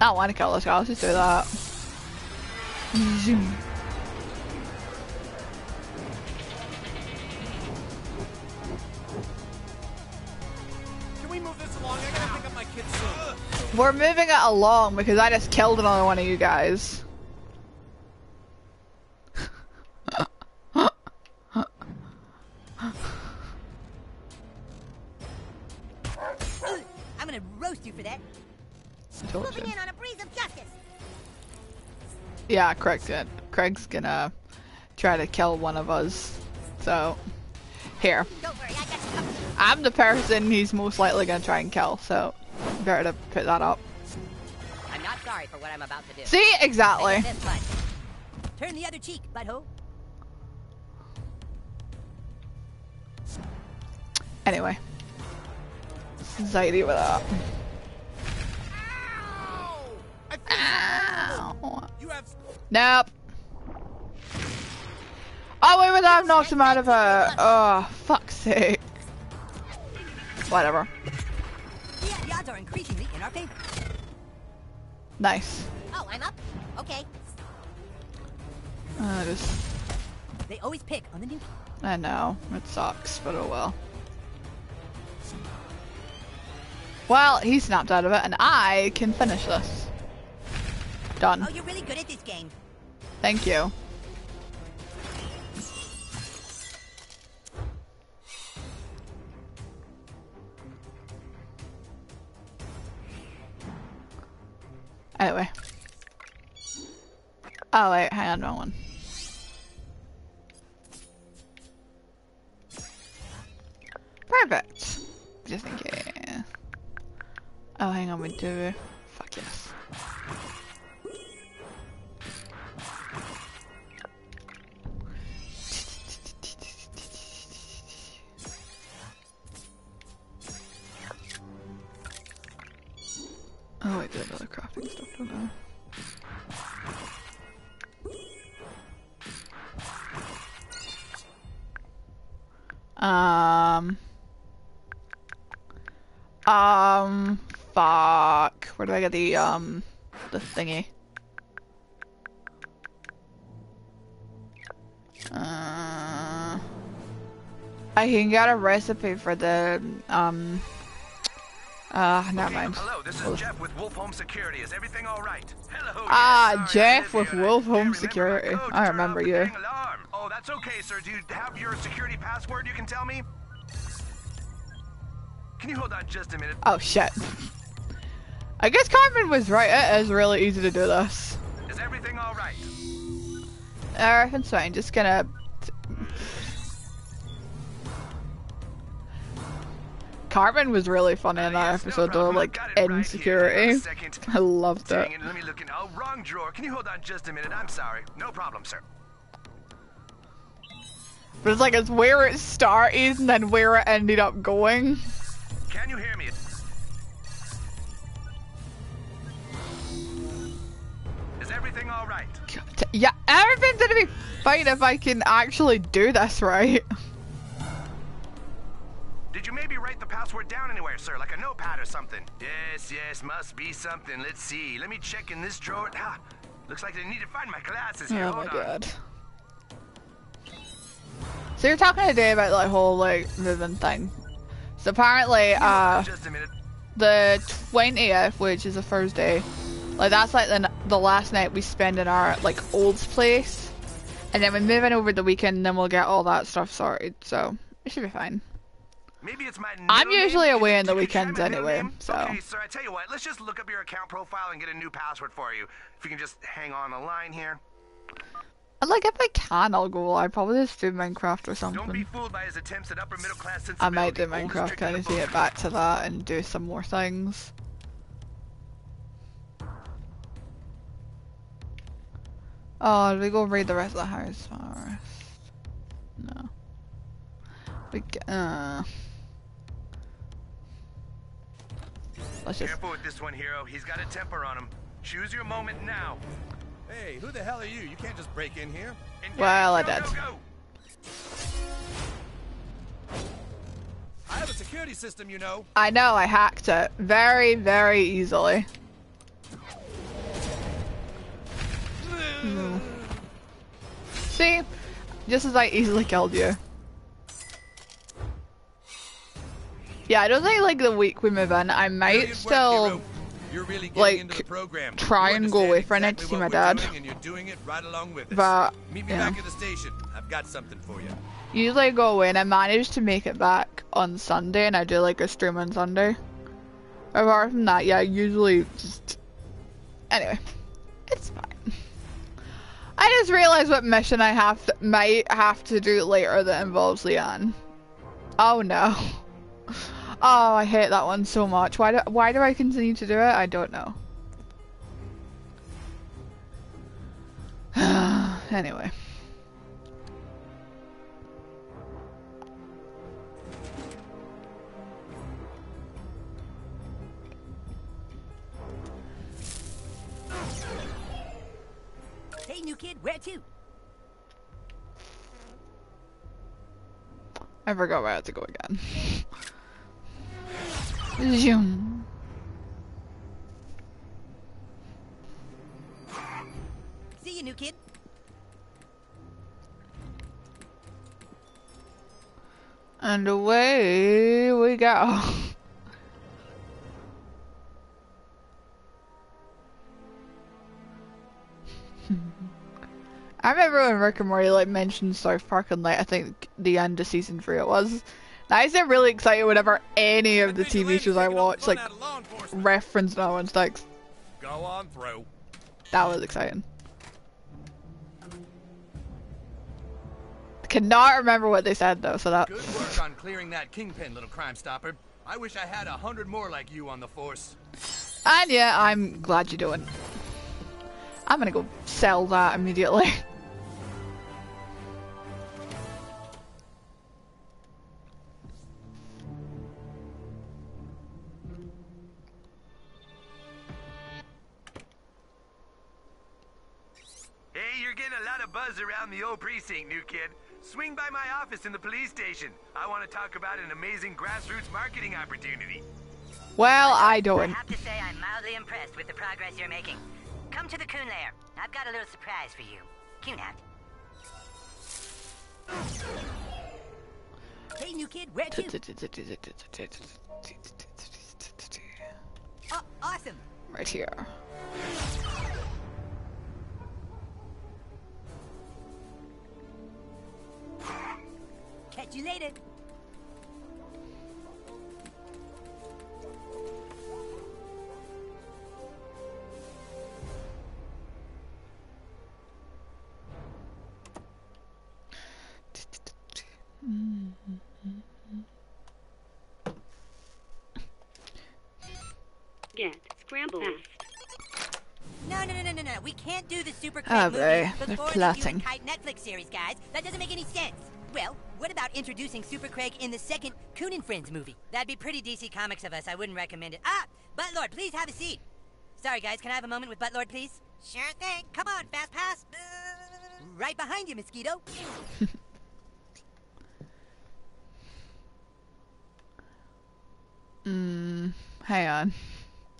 S1: I don't want to kill this guy, let's just do that. Zoom.
S12: Can we move this along? I gotta pick up my kids soon.
S1: We're moving it along because I just killed another one of you guys.
S7: gonna roast you for that. Moving in on a breeze of justice.
S1: Yeah, Craig's gonna, Craig's gonna try to kill one of us. So, here.
S7: Don't worry, I got you.
S1: I'm the person he's most likely gonna try and kill, so better to put that up.
S7: I'm not sorry for what I'm about to do.
S1: See? Exactly.
S7: Take this much. Turn the other cheek, butthole.
S1: Anyway. Anxiety with that. Ow.
S12: Have
S1: Nope. Oh, wait, but I've knocked him out of a. Oh, fuck's sake. Whatever.
S7: The odds are increasingly in our favor.
S1: Nice.
S7: Oh, I'm up? Okay.
S1: Uh, just,
S7: They always pick on the new
S1: I know. It sucks, but oh well. Well, he snapped out of it, and I can finish this. Done.
S7: Oh, you're really good at this game.
S1: Thank you. Anyway. Oh wait, hang on, wrong one. Oh, hang on, Fuck. Where do I get the um the thingy? Uh. I can get a recipe for the um. Uh, never mind.
S13: Hello, this is Jeff with Wolf Home Security. Is everything all right? Hello.
S1: Ah, Jeff with Wolf Home Security. I remember you.
S13: Oh, that's okay, sir. Do you have your security password you can tell me? Can you hold on just a minute?
S1: Oh shit. I guess Cartman was right. It is really easy to do this.
S13: Is everything all right?
S1: Uh, Everything's fine. Just gonna. Cartman was really funny in that episode though, like insecurity. I loved it.
S13: Dang let me look in. Oh, wrong drawer. Can you hold on just a minute? I'm sorry. No problem, sir.
S1: But it's like it's where it started and then where it ended up going.
S13: Can you hear me? Everything all right?
S1: Yeah, everything's gonna be fine if I can actually do this right.
S13: Did you maybe write the password down anywhere, sir, like a notepad or something? Yes, yes, must be something. Let's see. Let me check in this drawer. Ah, looks like I need to find my glasses here.
S1: Oh
S13: Hold
S1: my
S13: on.
S1: god. So you're talking today about the whole like moving thing. So apparently, uh,
S13: Just a minute.
S1: the twentieth, which is a Thursday, like that's like the the last night we spend in our like old place, and then we move in over the weekend, and then we'll get all that stuff sorted. So it should be fine.
S13: Maybe it's my
S1: I'm usually
S13: name.
S1: away on the weekends anyway,
S13: name?
S1: so.
S13: Okay, sir, I tell you what, let's just look up your account profile and get a new password for you. If you can just hang on the line here.
S1: Like if I can, I'll go. I probably just do Minecraft or
S13: Don't be
S1: something.
S13: fooled by his attempts at upper middle class
S1: I might do Minecraft.
S13: in the
S1: get back to that and do some more things. Oh, do we go raid the rest of the house first? No. We g- uh. Let's just.
S13: Careful with this one, hero. He's got a temper on him. Choose your moment now.
S6: Hey, who the hell are you? You can't just break in here.
S1: Well, I did.
S13: go, go.
S6: I have a security system, you know.
S1: I know, I hacked it very, very easily. Hmm. See? Just as I easily killed you. Yeah, I don't think like the week we move in, I might still.
S6: Really
S1: like
S6: into the program.
S1: try and go away for a night to see my dad.
S6: right.
S1: But,
S6: Meet me
S1: yeah.
S6: back at the station. I've got something for you.
S1: Usually I go away and I managed to make it back on Sunday and I do like a stream on Sunday. Apart from that, yeah, usually just... Anyway, it's fine. I just realized what mission I have to, might have to do later that involves Leon. Oh no. Oh, I hate that one so much. Why do, why do I continue to do it? I don't know. anyway.
S7: Kid, where to?
S1: I forgot where I had to go again. Zoom.
S7: See you, new kid.
S1: And away we go. I remember when Rick and Morty like mentioned South Park and like I think the end of season three it was. I used to get really excited whenever any of the TV shows I watched like reference No One Sticks.
S6: Go on through.
S1: That was exciting. Cannot remember what they said though, so that
S6: Good work on clearing that kingpin, little crime stopper. I wish I had a hundred more like you on the force.
S1: And yeah, I'm glad you're doing. I'm gonna go sell that immediately.
S13: buzz around the old precinct, new kid. Swing by my office in the police station. I want to talk about an amazing grassroots marketing opportunity.
S1: Well, I
S14: I
S1: don't.
S14: I have to say I'm mildly impressed with the progress you're making. Come to the Coon Lair. I've got a little surprise for you. Coon hat.
S7: Hey, new kid, where to? Oh, awesome.
S1: Right here.
S7: Catch you later.
S15: Get scramble fast.
S7: Ah. No, no. We can't do the super
S1: Oh,
S7: movie
S1: They're
S7: before the
S1: plotting.
S7: Netflix series, guys. That doesn't make any sense. Well, what about introducing Super Craig in the second Coon and Friends movie? That'd be pretty DC Comics of us. I wouldn't recommend it. Ah, Buttlord, please have a seat. Sorry, guys. Can I have a moment with Buttlord, please? Sure thing. Come on, Fast Pass. Right behind you, Mosquito.
S1: Hang on.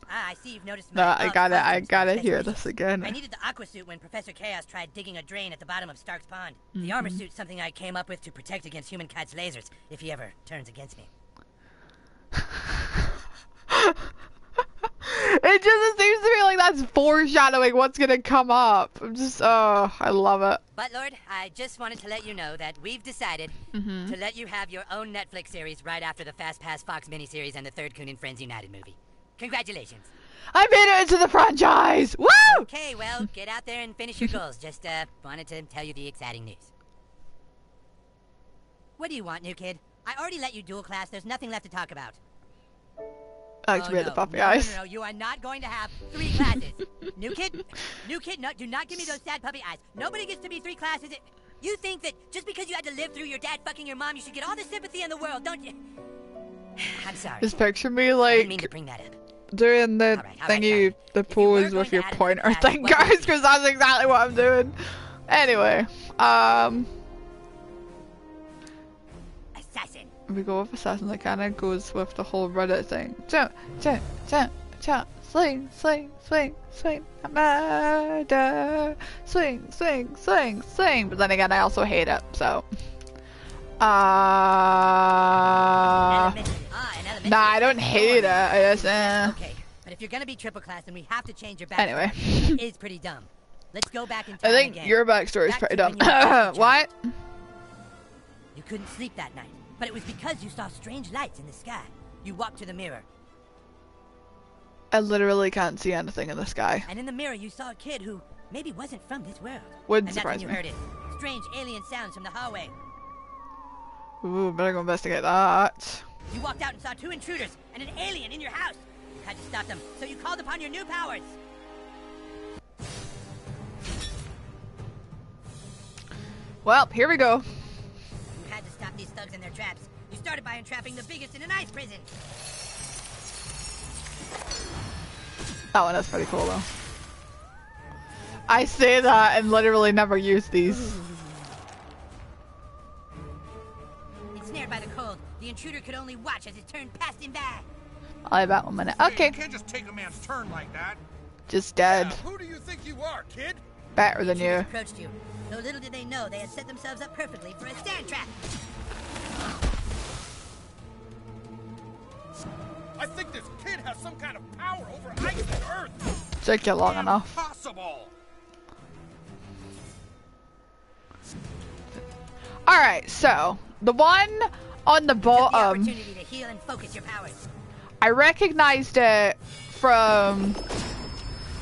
S7: Ah, I see you've noticed
S1: No, I gotta, I gotta hear this again.
S7: I needed the aqua suit when Professor Chaos tried digging a drain at the bottom of Stark's Pond. The armor
S1: Mhm.
S7: suit's something I came up with to protect against Human Kite's lasers if he ever turns against me.
S1: It just seems to me like that's foreshadowing what's gonna come up. I'm just, oh, I love it.
S7: Buttlord, I just wanted to let you know that we've decided
S1: Mhm.
S7: to let you have your own Netflix series right after the Fast Pass Fox miniseries and the third Coon and Friends United movie. Congratulations.
S1: I made it into the franchise! Woo!
S7: Okay, well, get out there and finish your goals. Just uh wanted to tell you the exciting news. What do you want, new kid? I already let you dual class. There's nothing left to talk about.
S1: Activate
S7: oh,
S1: the puppy
S7: no, no,
S1: eyes.
S7: No, no, you are not going to have three classes. new kid, new kid, no, do not give me those sad puppy eyes. Nobody gets to be three classes. You think that just because you had to live through your dad fucking your mom, you should get all the sympathy in the world, don't you? I'm sorry.
S1: Just picture me like.
S7: I didn't mean to bring that up.
S1: Doing the thingy, the pose with your pointer thing, guys, because that's exactly what I'm doing. Anyway, um,
S7: Assassin.
S1: we go with assassin. That kind of goes with the whole Reddit thing. Jump, jump, jump, jump, swing, swing, swing, swing, murder, swing, swing, swing, swing. But then again, I also hate it. So, uh,
S7: Ah, elementary.
S1: Nah, I don't hate it. I just, eh.
S7: Okay, but if you're gonna be triple class, then we have to change your backstory.
S1: Anyway.
S7: it is pretty dumb. Let's go back in
S1: I think
S7: again.
S1: your backstory is pretty dumb.
S7: when you were a child.
S1: what?
S7: You couldn't sleep that night, but it was because you saw strange lights in the sky. You walked to the mirror,
S1: I literally can't see anything in the sky.
S7: and in the mirror you saw a kid who maybe wasn't from this world.
S1: Wouldn't
S7: and that's
S1: surprise
S7: when you
S1: me.
S7: heard it. Strange alien sounds from the hallway.
S1: Ooh, better go investigate that.
S7: You walked out and saw two intruders and an alien in your house. You had to stop them, so you called upon your new powers.
S1: Well, here we go.
S7: You had to stop these thugs in their traps. You started by entrapping the biggest in an ice prison.
S1: That one is pretty cool though. I say that and literally never use these.
S7: Intruder could only watch as it turned past him by.
S1: I'll have that one minute.
S12: Hey,
S1: Okay,
S12: You can't just take a man's turn like that.
S1: just dead.
S12: Who do you think you are, kid?
S1: Better than you.
S7: Approached you. Though little did they know they had set themselves up perfectly for a stand trap.
S12: I think this kid has some kind of power over ice and earth.
S1: Took you long enough.
S12: Impossible.
S1: Alright, so the one on the
S7: the
S1: bottom,
S7: opportunity to heal and focus your powers.
S1: I recognized it from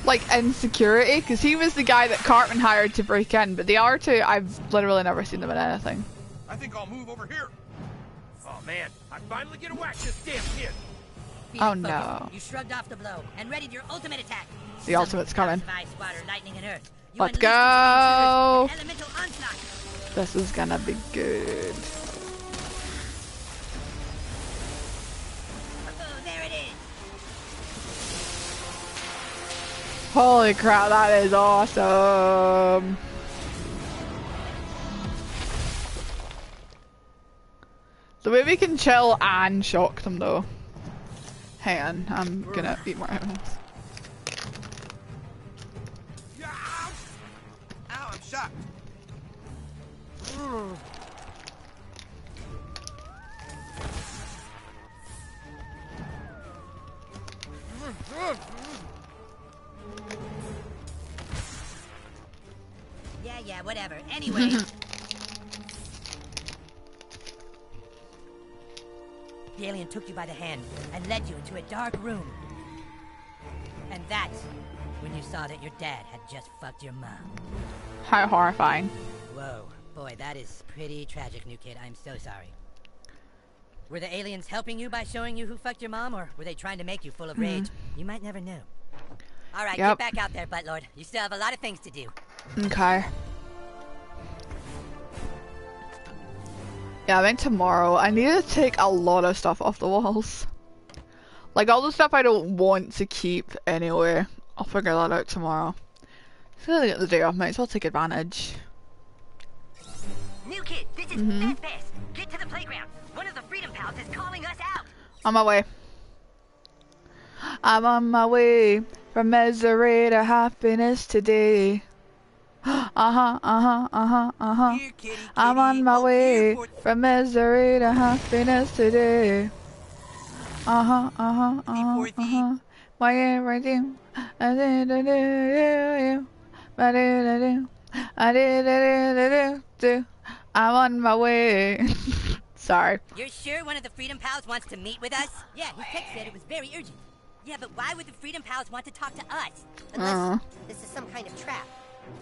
S1: like insecurity because he was the guy that Cartman hired to break in, but the other two, I've literally never seen them in anything.
S12: I think I'll move over here.
S10: Oh man, I finally get to whack this damn kid.
S7: Feeling
S1: Oh,
S7: focused,
S1: no.
S7: You shrugged off the blow and readied your ultimate attack.
S1: The ultimate's coming.
S7: Water, lightning, and earth. You
S1: Let's go.
S7: into the intruders an elemental onslaught.
S1: This is gonna be good. Holy crap, that is awesome. The way we can chill and shock them though. Hang on, I'm gonna eat more evidence.
S11: Ow, I'm shocked.
S7: Yeah, yeah, whatever. Anyway. the alien took you by the hand and led you into a dark room. And that's when you saw that your dad had just fucked your mom.
S1: How horrifying.
S7: Whoa, boy, that is pretty tragic, new kid. I'm so sorry. Were the aliens helping you by showing you who fucked your mom, or were they trying to make you full of hmm. rage? You might never know. All right,
S1: Yep.
S7: get back out there, Buttlord. You still have a lot of things to do.
S1: Okay. Yeah, I think tomorrow I need to take a lot of stuff off the walls. Like all the stuff I don't want to keep anyway. I'll figure that out tomorrow. It's gonna get the day off, might as well take advantage.
S14: New kid, this is
S1: Mhm.
S14: Fast Pass. Get to the playground. One of the Freedom Pals is calling us out.
S1: On my way. I'm on my way from misery to happiness today. Uh huh, uh huh, uh huh, uh huh. I'm on my way from misery to happiness today. Uh huh, uh huh, uh huh, uh huh. My everything. I did I did I did I did I did I'm on my way. Sorry.
S7: You're sure one of the Freedom Pals wants to meet with us? Yeah, his text said it was very urgent. Yeah, but why would the Freedom Pals want to talk to us?
S2: Unless
S1: Uh.
S2: this is some kind of trap.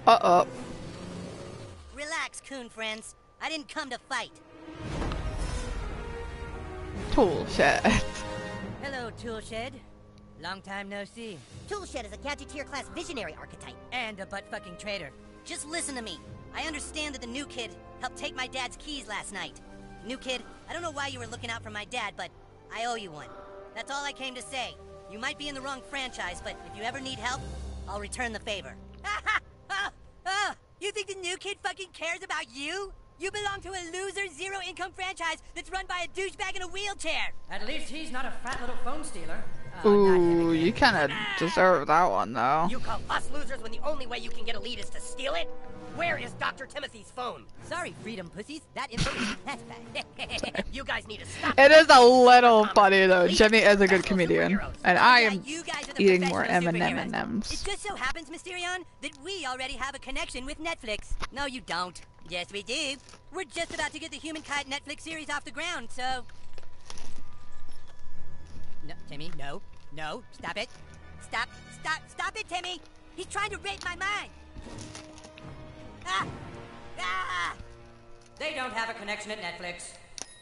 S1: Uh oh.
S7: Relax, coon friends. I didn't come to fight.
S1: Toolshed.
S7: Hello, Toolshed. Long time no see.
S2: Toolshed is a gadgeteer class visionary archetype.
S7: And a butt fucking traitor. Just listen to me. I understand that the new kid helped take my dad's keys last night. New kid, I don't know why you were looking out for my dad, but I owe you one. That's all I came to say. You might be in the wrong franchise, but if you ever need help, I'll return the favor. you think the new kid fucking cares about you? You belong to a loser, zero-income franchise that's run by a douchebag in a wheelchair.
S16: At least he's not a fat little phone stealer.
S1: Uh, Ooh, you kind of deserve that one though.
S12: You call us losers when the only way you can get a lead is to steal it? Where is Dr. Timothy's phone?
S7: Sorry, freedom pussies. That information that's bad.
S12: you guys need to stop.
S1: It is a little funny though. Jimmy is a good comedian, and I am eating more M&M
S7: It
S1: M&Ms.
S7: just so happens, Mysterion, that we already have a connection with Netflix. No, you don't. Yes, we do. We're just about to get the Human Kite Netflix series off the ground, so... No, Timmy, no. No, stop it. Stop, stop, stop it, Timmy! He's trying to rape my mind! Ah! Ah!
S16: They don't have a connection at Netflix.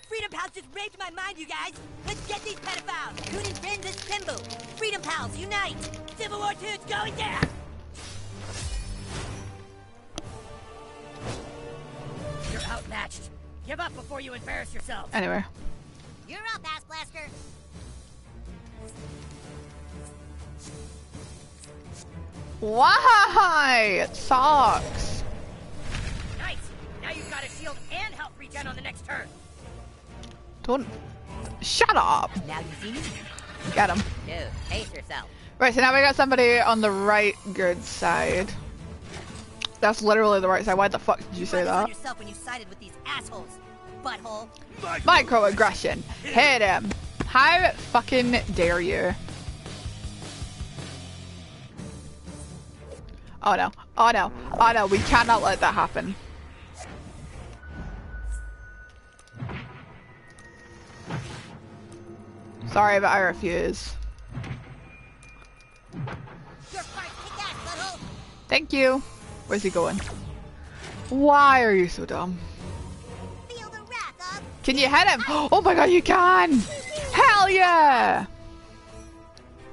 S7: Freedom Pals just raped my mind, you guys! Let's get these pedophiles! Coon and friends as symbol! Freedom Pals, unite! Civil War 2 is going down!
S12: You're outmatched. Give up before you embarrass yourself.
S1: Anyway,
S2: You're up, Ass Blaster.
S1: why? It sucks.
S12: On the next turn.
S1: Don't. Shut up.
S7: Now you see me?
S1: Get him.
S7: Dude, pace yourself.
S1: Right, so now we got somebody on the right good side. That's literally the right side. Why the fuck did you say that?
S7: yourself when you sided with these assholes, butthole.
S1: Microaggression. Hit him. How fucking dare you? Oh no. Oh no. Oh no. We cannot let that happen. Sorry, but I refuse. Thank you. Where's he going? Why are you so dumb? Can you hit him? Oh my god, you can! Hell yeah!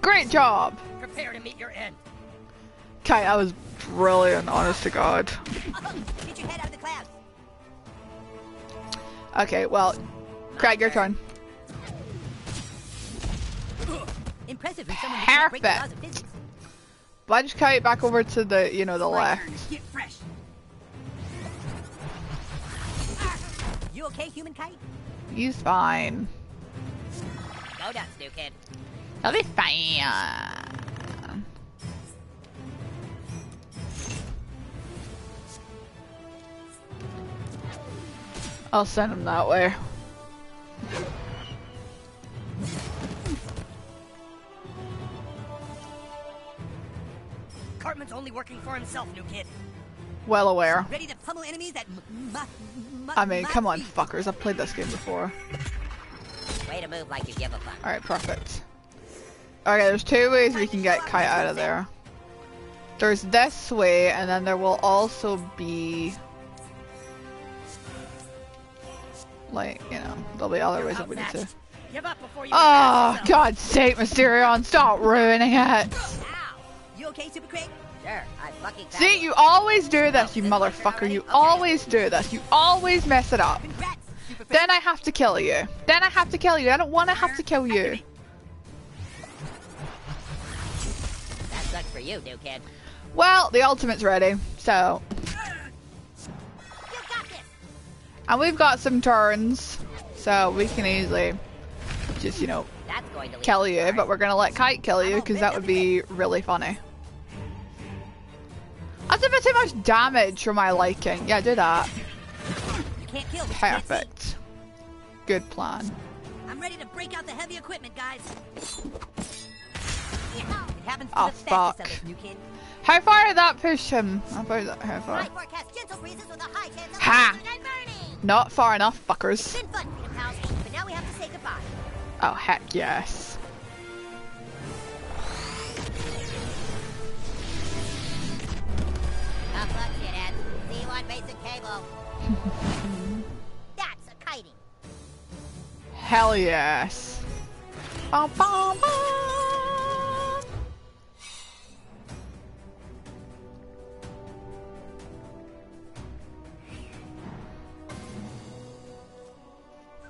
S1: Great job!
S12: Prepare to meet your end.
S1: Okay, that was brilliant, honest to god.
S7: Get your head out of the clouds.
S1: Okay, well, Craig, your turn.
S7: Of
S1: Perfect.
S7: physics.
S1: Budge kite back over to the, you know, the left.
S12: Get fresh.
S7: You okay, human kite?
S1: He's fine.
S7: Go down, kid.
S1: He'll be fine. I'll send him that way.
S12: Cartman's only working for himself, new kid.
S1: Well aware.
S7: Ready to pummel enemies
S1: I mean, come on, fuckers. I've played this game before.
S7: Way to move like you give a fuck.
S1: Alright, perfect. Okay, there's two ways we can get Kai out of there. There's this way, and then there will also be... Like, you know, there'll be other ways that we need to...
S12: Give up before you
S1: Oh, God's sake, Mysterion, stop ruining it!
S7: You okay, Super Craig? Sure, I fucking
S1: See, you always do this, you oh, motherfucker. You always do this. You always mess it up. Then I have to kill you. Then I have to kill you. I don't want to have to kill you.
S7: That sucks for you, new kid.
S1: Well, the ultimate's ready, so. And we've got some turns, so we can easily just, you know,
S14: That's going to lead
S1: kill you, but we're gonna let Kite kill you because that would be really funny. A bit too much damage for my liking. Yeah, do that.
S7: Kill, but you can't see.
S1: Perfect. Good plan.
S7: I'm ready to break out the heavy equipment, guys. It happens to
S1: Oh
S7: the
S1: fuck.
S7: of us, new kid.
S1: How far did that push him? How far? How far?
S2: I forecast gentle breezes with a high chance of
S1: Ha!
S2: blizzard and burning.
S1: Not far enough, fuckers.
S2: Fun, Pals, but now we have to say goodbye.
S1: Oh heck yes.
S2: Tough luck, kidhead. See you on basic cable. That's a kiting.
S1: Hell yes. Bum, bum, bum.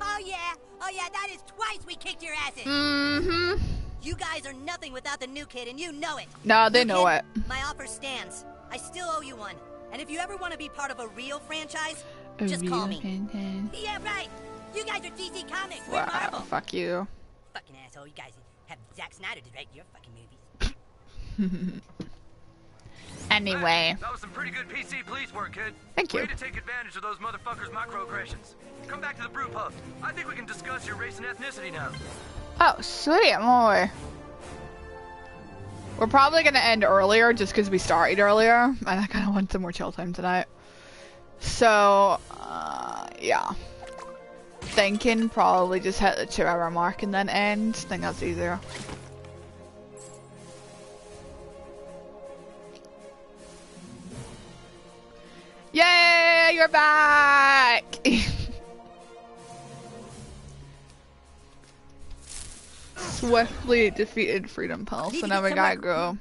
S7: Oh yeah, oh yeah, that is twice we kicked your asses.
S1: Mm-hmm.
S7: You guys are nothing without the new kid, and you know it.
S1: No, they
S7: New
S1: know
S7: kid,
S1: it.
S7: My offer stands. I still owe you one. And if you ever want to be part of a real franchise,
S1: A
S7: just call
S1: real
S7: me.
S1: franchise.
S7: Yeah, right. You guys are DC Comics. We're
S1: Wow,
S7: Marvel.
S1: fuck you.
S7: Fucking asshole. You guys have Zack Snyder direct your fucking movies.
S1: anyway.
S6: That was some pretty good PC police work, kid.
S1: Thank you.
S6: Way to take advantage of those motherfuckers' microaggressions. Come back to the brew pub. I think we can discuss your race and ethnicity now.
S1: Oh, sweet, boy. We're probably gonna end earlier just because we started earlier, and I kind of want some more chill time tonight. So, uh, yeah. Thinking probably just hit the two hour mark and then end. I think that's easier. Yay, you're back! Swiftly defeated Freedom Pals, so now we gotta go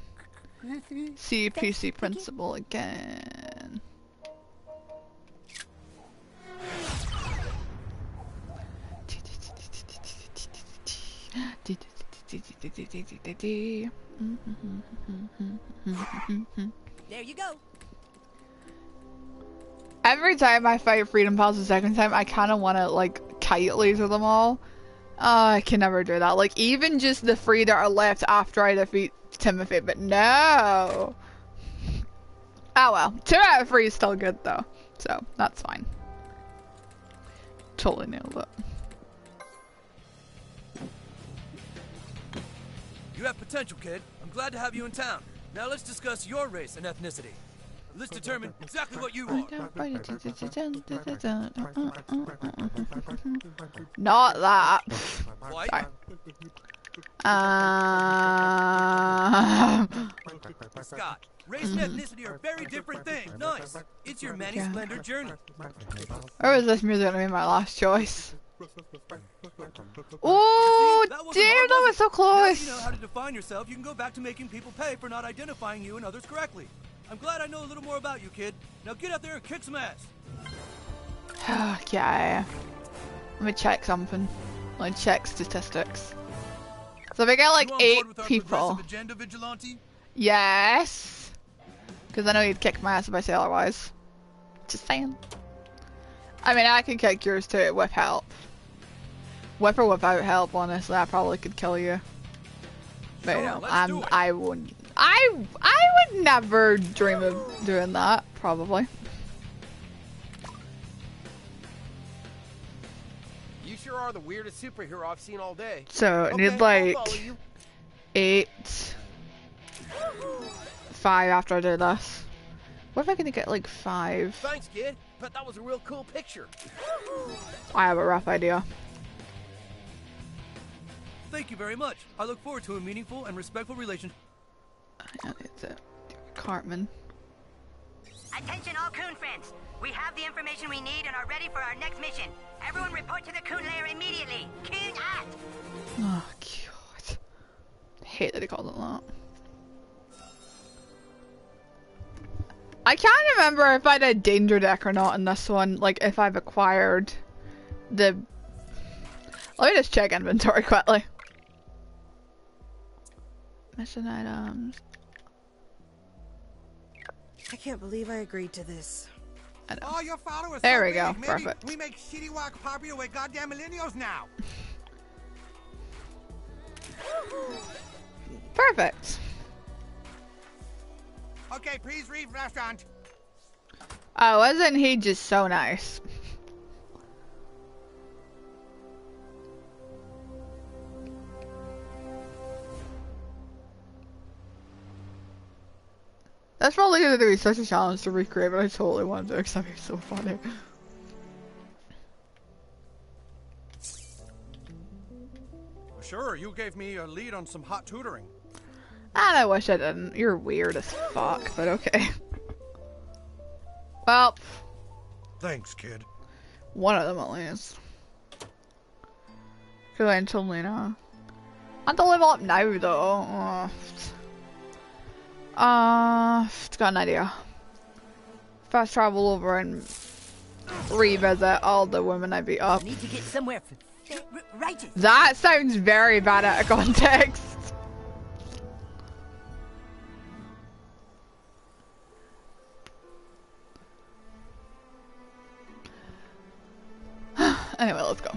S1: see PC Principal again.
S7: There you go.
S1: Every time I fight Freedom Pals the second time, I kind of want to like kite laser them all. Oh, I can never do that. Like even just the three that are left after I defeat Timothy, but no. Oh well, two out of three is still good though, so that's fine. Totally nailed it.
S6: You have potential, kid. I'm glad to have you in town. Now let's discuss your race and ethnicity. Let's determine exactly what you are.
S1: Uh, uh, uh, not that.
S6: White?
S1: Sorry. Uh,
S6: Scott, race and ethnicity are very different things. Nice. It's your many
S1: Yeah.
S6: splendor journey.
S1: Or was this music gonna be my last choice? Oh, damn, that
S6: was
S1: was so close.
S6: that you know how to define yourself, you can go back to making people pay for not identifying you and others correctly. I'm glad I know a little more about you, kid. Now get out there and kick some ass.
S1: okay. Let me check something. Let me check statistics. So we got like eight
S6: board with our
S1: people.
S6: agenda, vigilante?
S1: Yes. Because I know you'd kick my ass if I say otherwise. Just saying. I mean, I can kick yours too with help. With or without help, honestly, I probably could kill you. But you know, I'm.
S6: Um,
S1: I wouldn't. I I would never dream of doing that. Probably.
S9: You sure are the weirdest superhero I've seen all day.
S1: So I
S9: Okay,
S1: need like eight, five after I do this. What if I can get like five?
S9: Thanks, kid. But that was a real cool picture.
S1: I have a rough idea.
S6: Thank you very much. I look forward to a meaningful and respectful relationship.
S1: Yeah, It's it. Cartman.
S14: Attention all Coon friends. We have the information we need and are ready for our next mission. Everyone report to the Coon lair immediately. Coon at.
S1: Oh god. I hate that he called it that. I can't remember if I did danger deck or not in this one. Like if I've acquired the. Let me just check inventory quickly. Mission items.
S17: I can't believe I agreed to this.
S12: All your followers.
S1: There
S12: so
S1: we
S12: big. go. Maybe
S1: Perfect.
S12: We make Shitty Wok popular with goddamn millennials now.
S1: Perfect.
S12: Okay, please read restaurant.
S1: Oh, wasn't he just so nice? That's probably gonna be such a challenge to recreate, but I totally want to because that'd be so funny.
S12: Sure, you gave me a lead on some hot tutoring.
S1: And I wish I didn't. You're weird as fuck, but okay. Well,
S12: Thanks, kid.
S1: one of them at least. I Lena. I have to level up now though. Uh, got an idea. Fast travel over and revisit all the women I beat up.
S7: Need to get somewhere f- r- righteous.
S1: That sounds very bad out of context. anyway, let's go.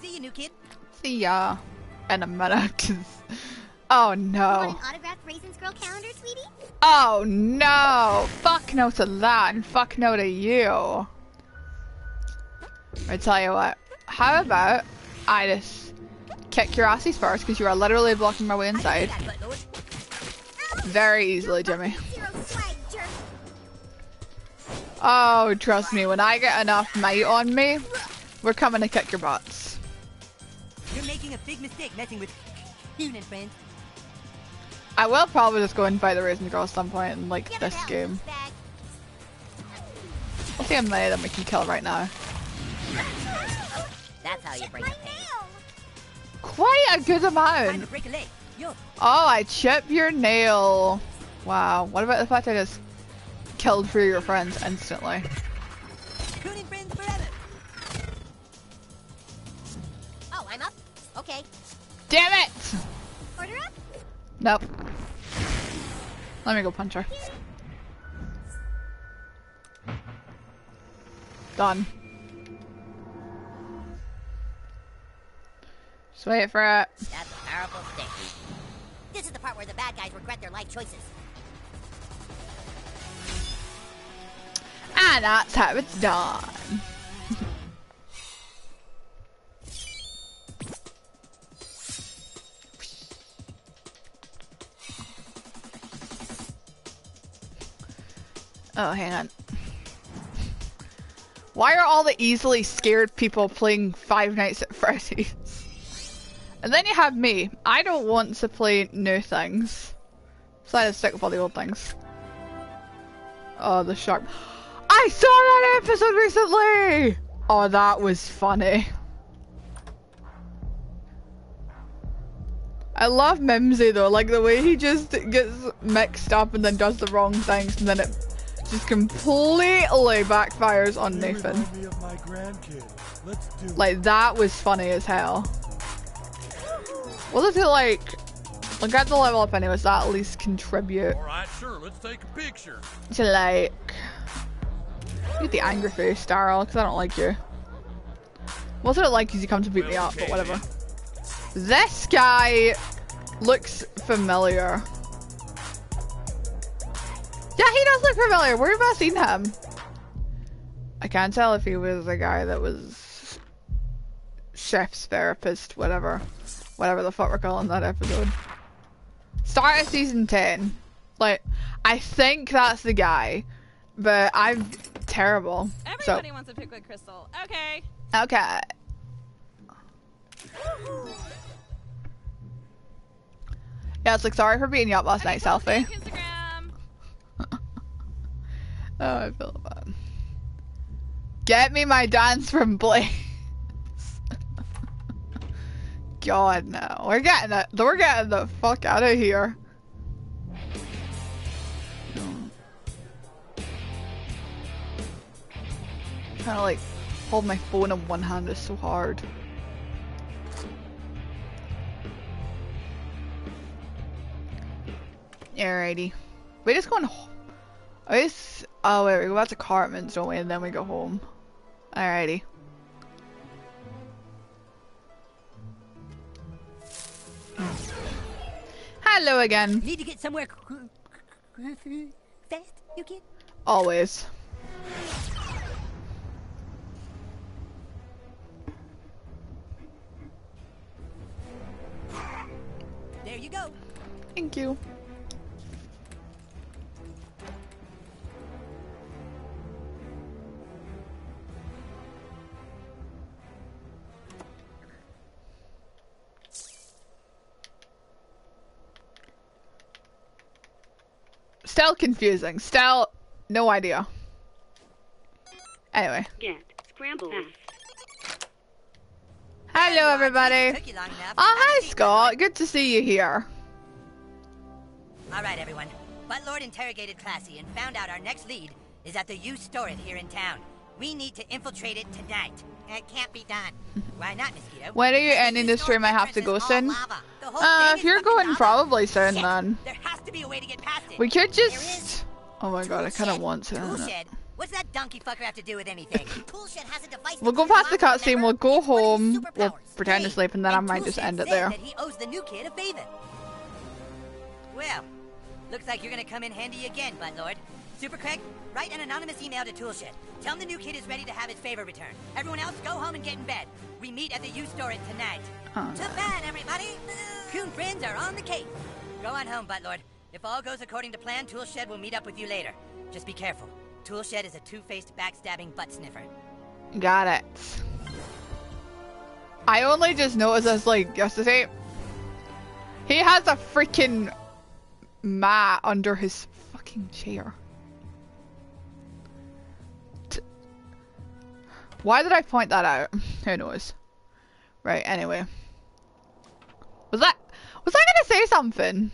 S7: See you, new kid.
S1: See ya in a minute. 'cause- oh no.
S2: Want an autographed Raisins Girl calendar.
S1: Oh no! Fuck no to that, and fuck no to you. I tell you what. How about I just kick your asses first, because you are literally blocking my way inside. Very easily, Jimmy. Oh, trust me, when I get enough might on me, we're coming to kick your butts.
S7: A big mistake messing with and friends.
S1: I will probably just go and fight the Raisin Girl at some point in like this game. I'll see how many of them we can kill right now.
S7: That's how you break a.
S1: Quite a good amount.
S7: a.
S1: Oh, I chip your nail. Wow. What about the fact I just killed three of your friends instantly?
S2: Okay.
S1: Damn it!
S2: Order up?
S1: Nope. Let me go punch her. Done. Just wait for it.
S7: That's a powerful stick. This is the part where the bad guys regret their life choices.
S1: And that's how it's done. Oh, hang on. Why are all the easily scared people playing Five Nights at Freddy's? And then you have me. I don't want to play new things. So I just stick with all the old things. Oh, the shark. I saw that episode recently! Oh, that was funny. I love Mimsy though, like the way he just gets mixed up and then does the wrong things and then it just completely backfires on Nathan.
S4: Me of my grandkid. Let's do it.
S1: Like that was funny as hell. What is it like? I'll get the level up anyways, that at least contribute
S11: Alright, sure, let's take a picture.
S1: to like get the angry face, Daryl, because I don't like you. What's it like? Because you come to beat me up, but whatever. This guy looks familiar. Yeah, he does look familiar. Where have I seen him? I can't tell if he was the guy that was chef's therapist, whatever. Whatever the fuck we're calling that episode. Start of season 10. Like, I think that's the guy, but I'm terrible.
S18: Everybody wants a Pickwick Crystal. Okay.
S1: Okay. Yeah, it's like, sorry for beating you up last night, selfie. Oh, I feel bad. Get me my dance from Blaze. God, no. We're getting it. We're getting the fuck out of here. Trying to like hold my phone in one hand is so hard. Alrighty. We just going. I just. Oh wait, we go back to Cartman's, don't we? And then we go home. Alrighty. Hello again.
S7: Need to get somewhere fast, you kid?
S1: Always.
S7: There you go.
S1: Thank you. Still confusing. Still, no idea. Anyway.
S15: Get scramble fast.
S1: Hello, everybody. Oh, hi, Scott. Good to see you here.
S7: All right, everyone. Buttlord interrogated Classi and found out our next lead is at the U-Stor-It here in town. We need to infiltrate it tonight. It can't be done. Why not, Mosquito?
S1: When are you ending the stream? I have to go soon. Uh, if you're going probably soon, then.
S7: There has to be a way to get past it.
S1: We could just. Oh my god, I kind of want to.
S7: What's that donkey fucker have to do with anything? Has a device.
S1: We'll go past the cutscene, we'll go home, we'll pretend to sleep, and then I might just end it there.
S7: That he owes the new kid a favor. Well, looks like you're gonna come in handy again, Buttlord. Super Craig, write an anonymous email to Toolshed. Tell him the new kid is ready to have his favor returned. Everyone else, go home and get in bed. We meet at the U store tonight.
S1: Huh.
S7: To bed, everybody. Coon friends are on the case. Go on home, Buttlord. If all goes according to plan, Toolshed will meet up with you later. Just be careful. Toolshed is a two-faced, backstabbing butt sniffer.
S1: Got it. I only just noticed this like yesterday. He has a freaking mat under his fucking chair. Why did I point that out? Who knows? Right, anyway. Was that was I gonna say something?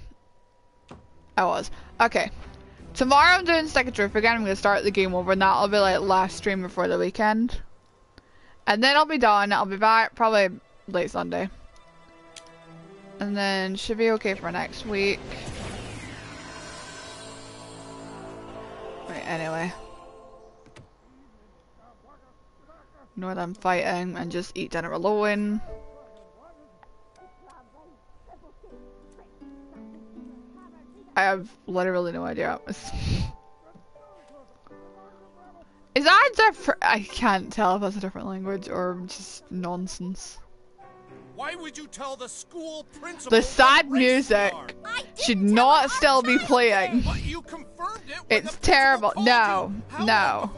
S1: I was. Okay. Tomorrow I'm doing Stick of Truth again. I'm gonna start the game over and that'll be like last stream before the weekend. And then I'll be done. I'll be back probably late Sunday. And then should be okay for next week. Right, anyway. Know what I'm fighting and just eat dinner alone. I have literally no idea. Is that different? I can't tell if that's a different language or just nonsense.
S12: Why would you tell the school principal?
S1: The sad music should not still be playing.
S12: But you confirmed it.
S1: It's terrible. No, no.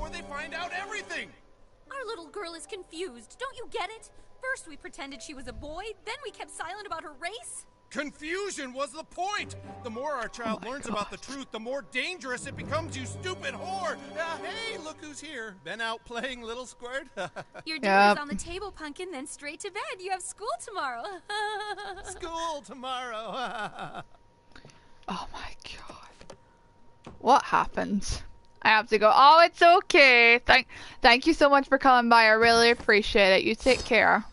S19: Our little girl is confused. Don't you get it? First we pretended she was a boy, then we kept silent about her race.
S12: Confusion was the point. The more our child
S1: Oh
S12: learns about the truth, the more dangerous it becomes. You stupid whore! Uh, hey, look who's here. Been out playing, little squirt.
S19: Your dinner's on the table, Pumpkin, then straight to bed. You have school tomorrow.
S12: School tomorrow.
S1: Oh my god. What happened? I have to go. Oh, it's okay. Thank, thank you so much for coming by. I really appreciate it. You take care.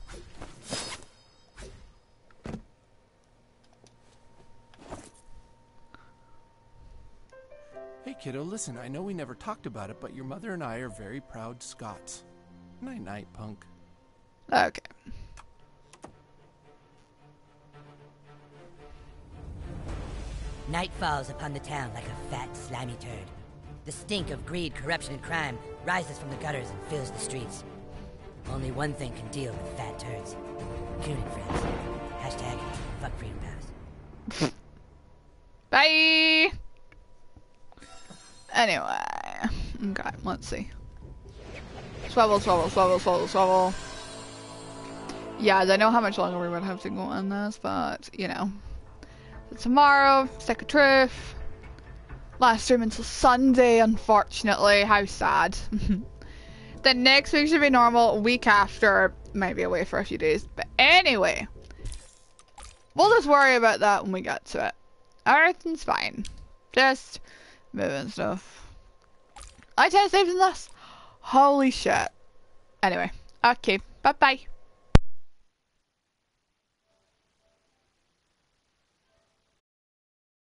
S20: Hey kiddo, listen, I know we never talked about it, but your mother and I are very proud Scots. Night night, punk.
S1: Okay.
S7: Night falls upon the town like a fat, slimy turd. The stink of greed, corruption, and crime rises from the gutters and fills the streets. Only one thing can deal with fat turds. Coon and friends. Hashtag fuck freedom pals.
S1: Bye. Anyway, okay, let's see. Swivel, swivel, swivel, swivel, swivel. Yeah, I know how much longer we would have to go on this, but you know. So tomorrow, Stick of Truth. Last stream until Sunday, unfortunately. How sad. then next week should be normal. Week after, might be away for a few days. But anyway, we'll just worry about that when we get to it. Everything's fine. Just moving stuff. I tend to save than this. Holy shit. Anyway, okay. Bye bye.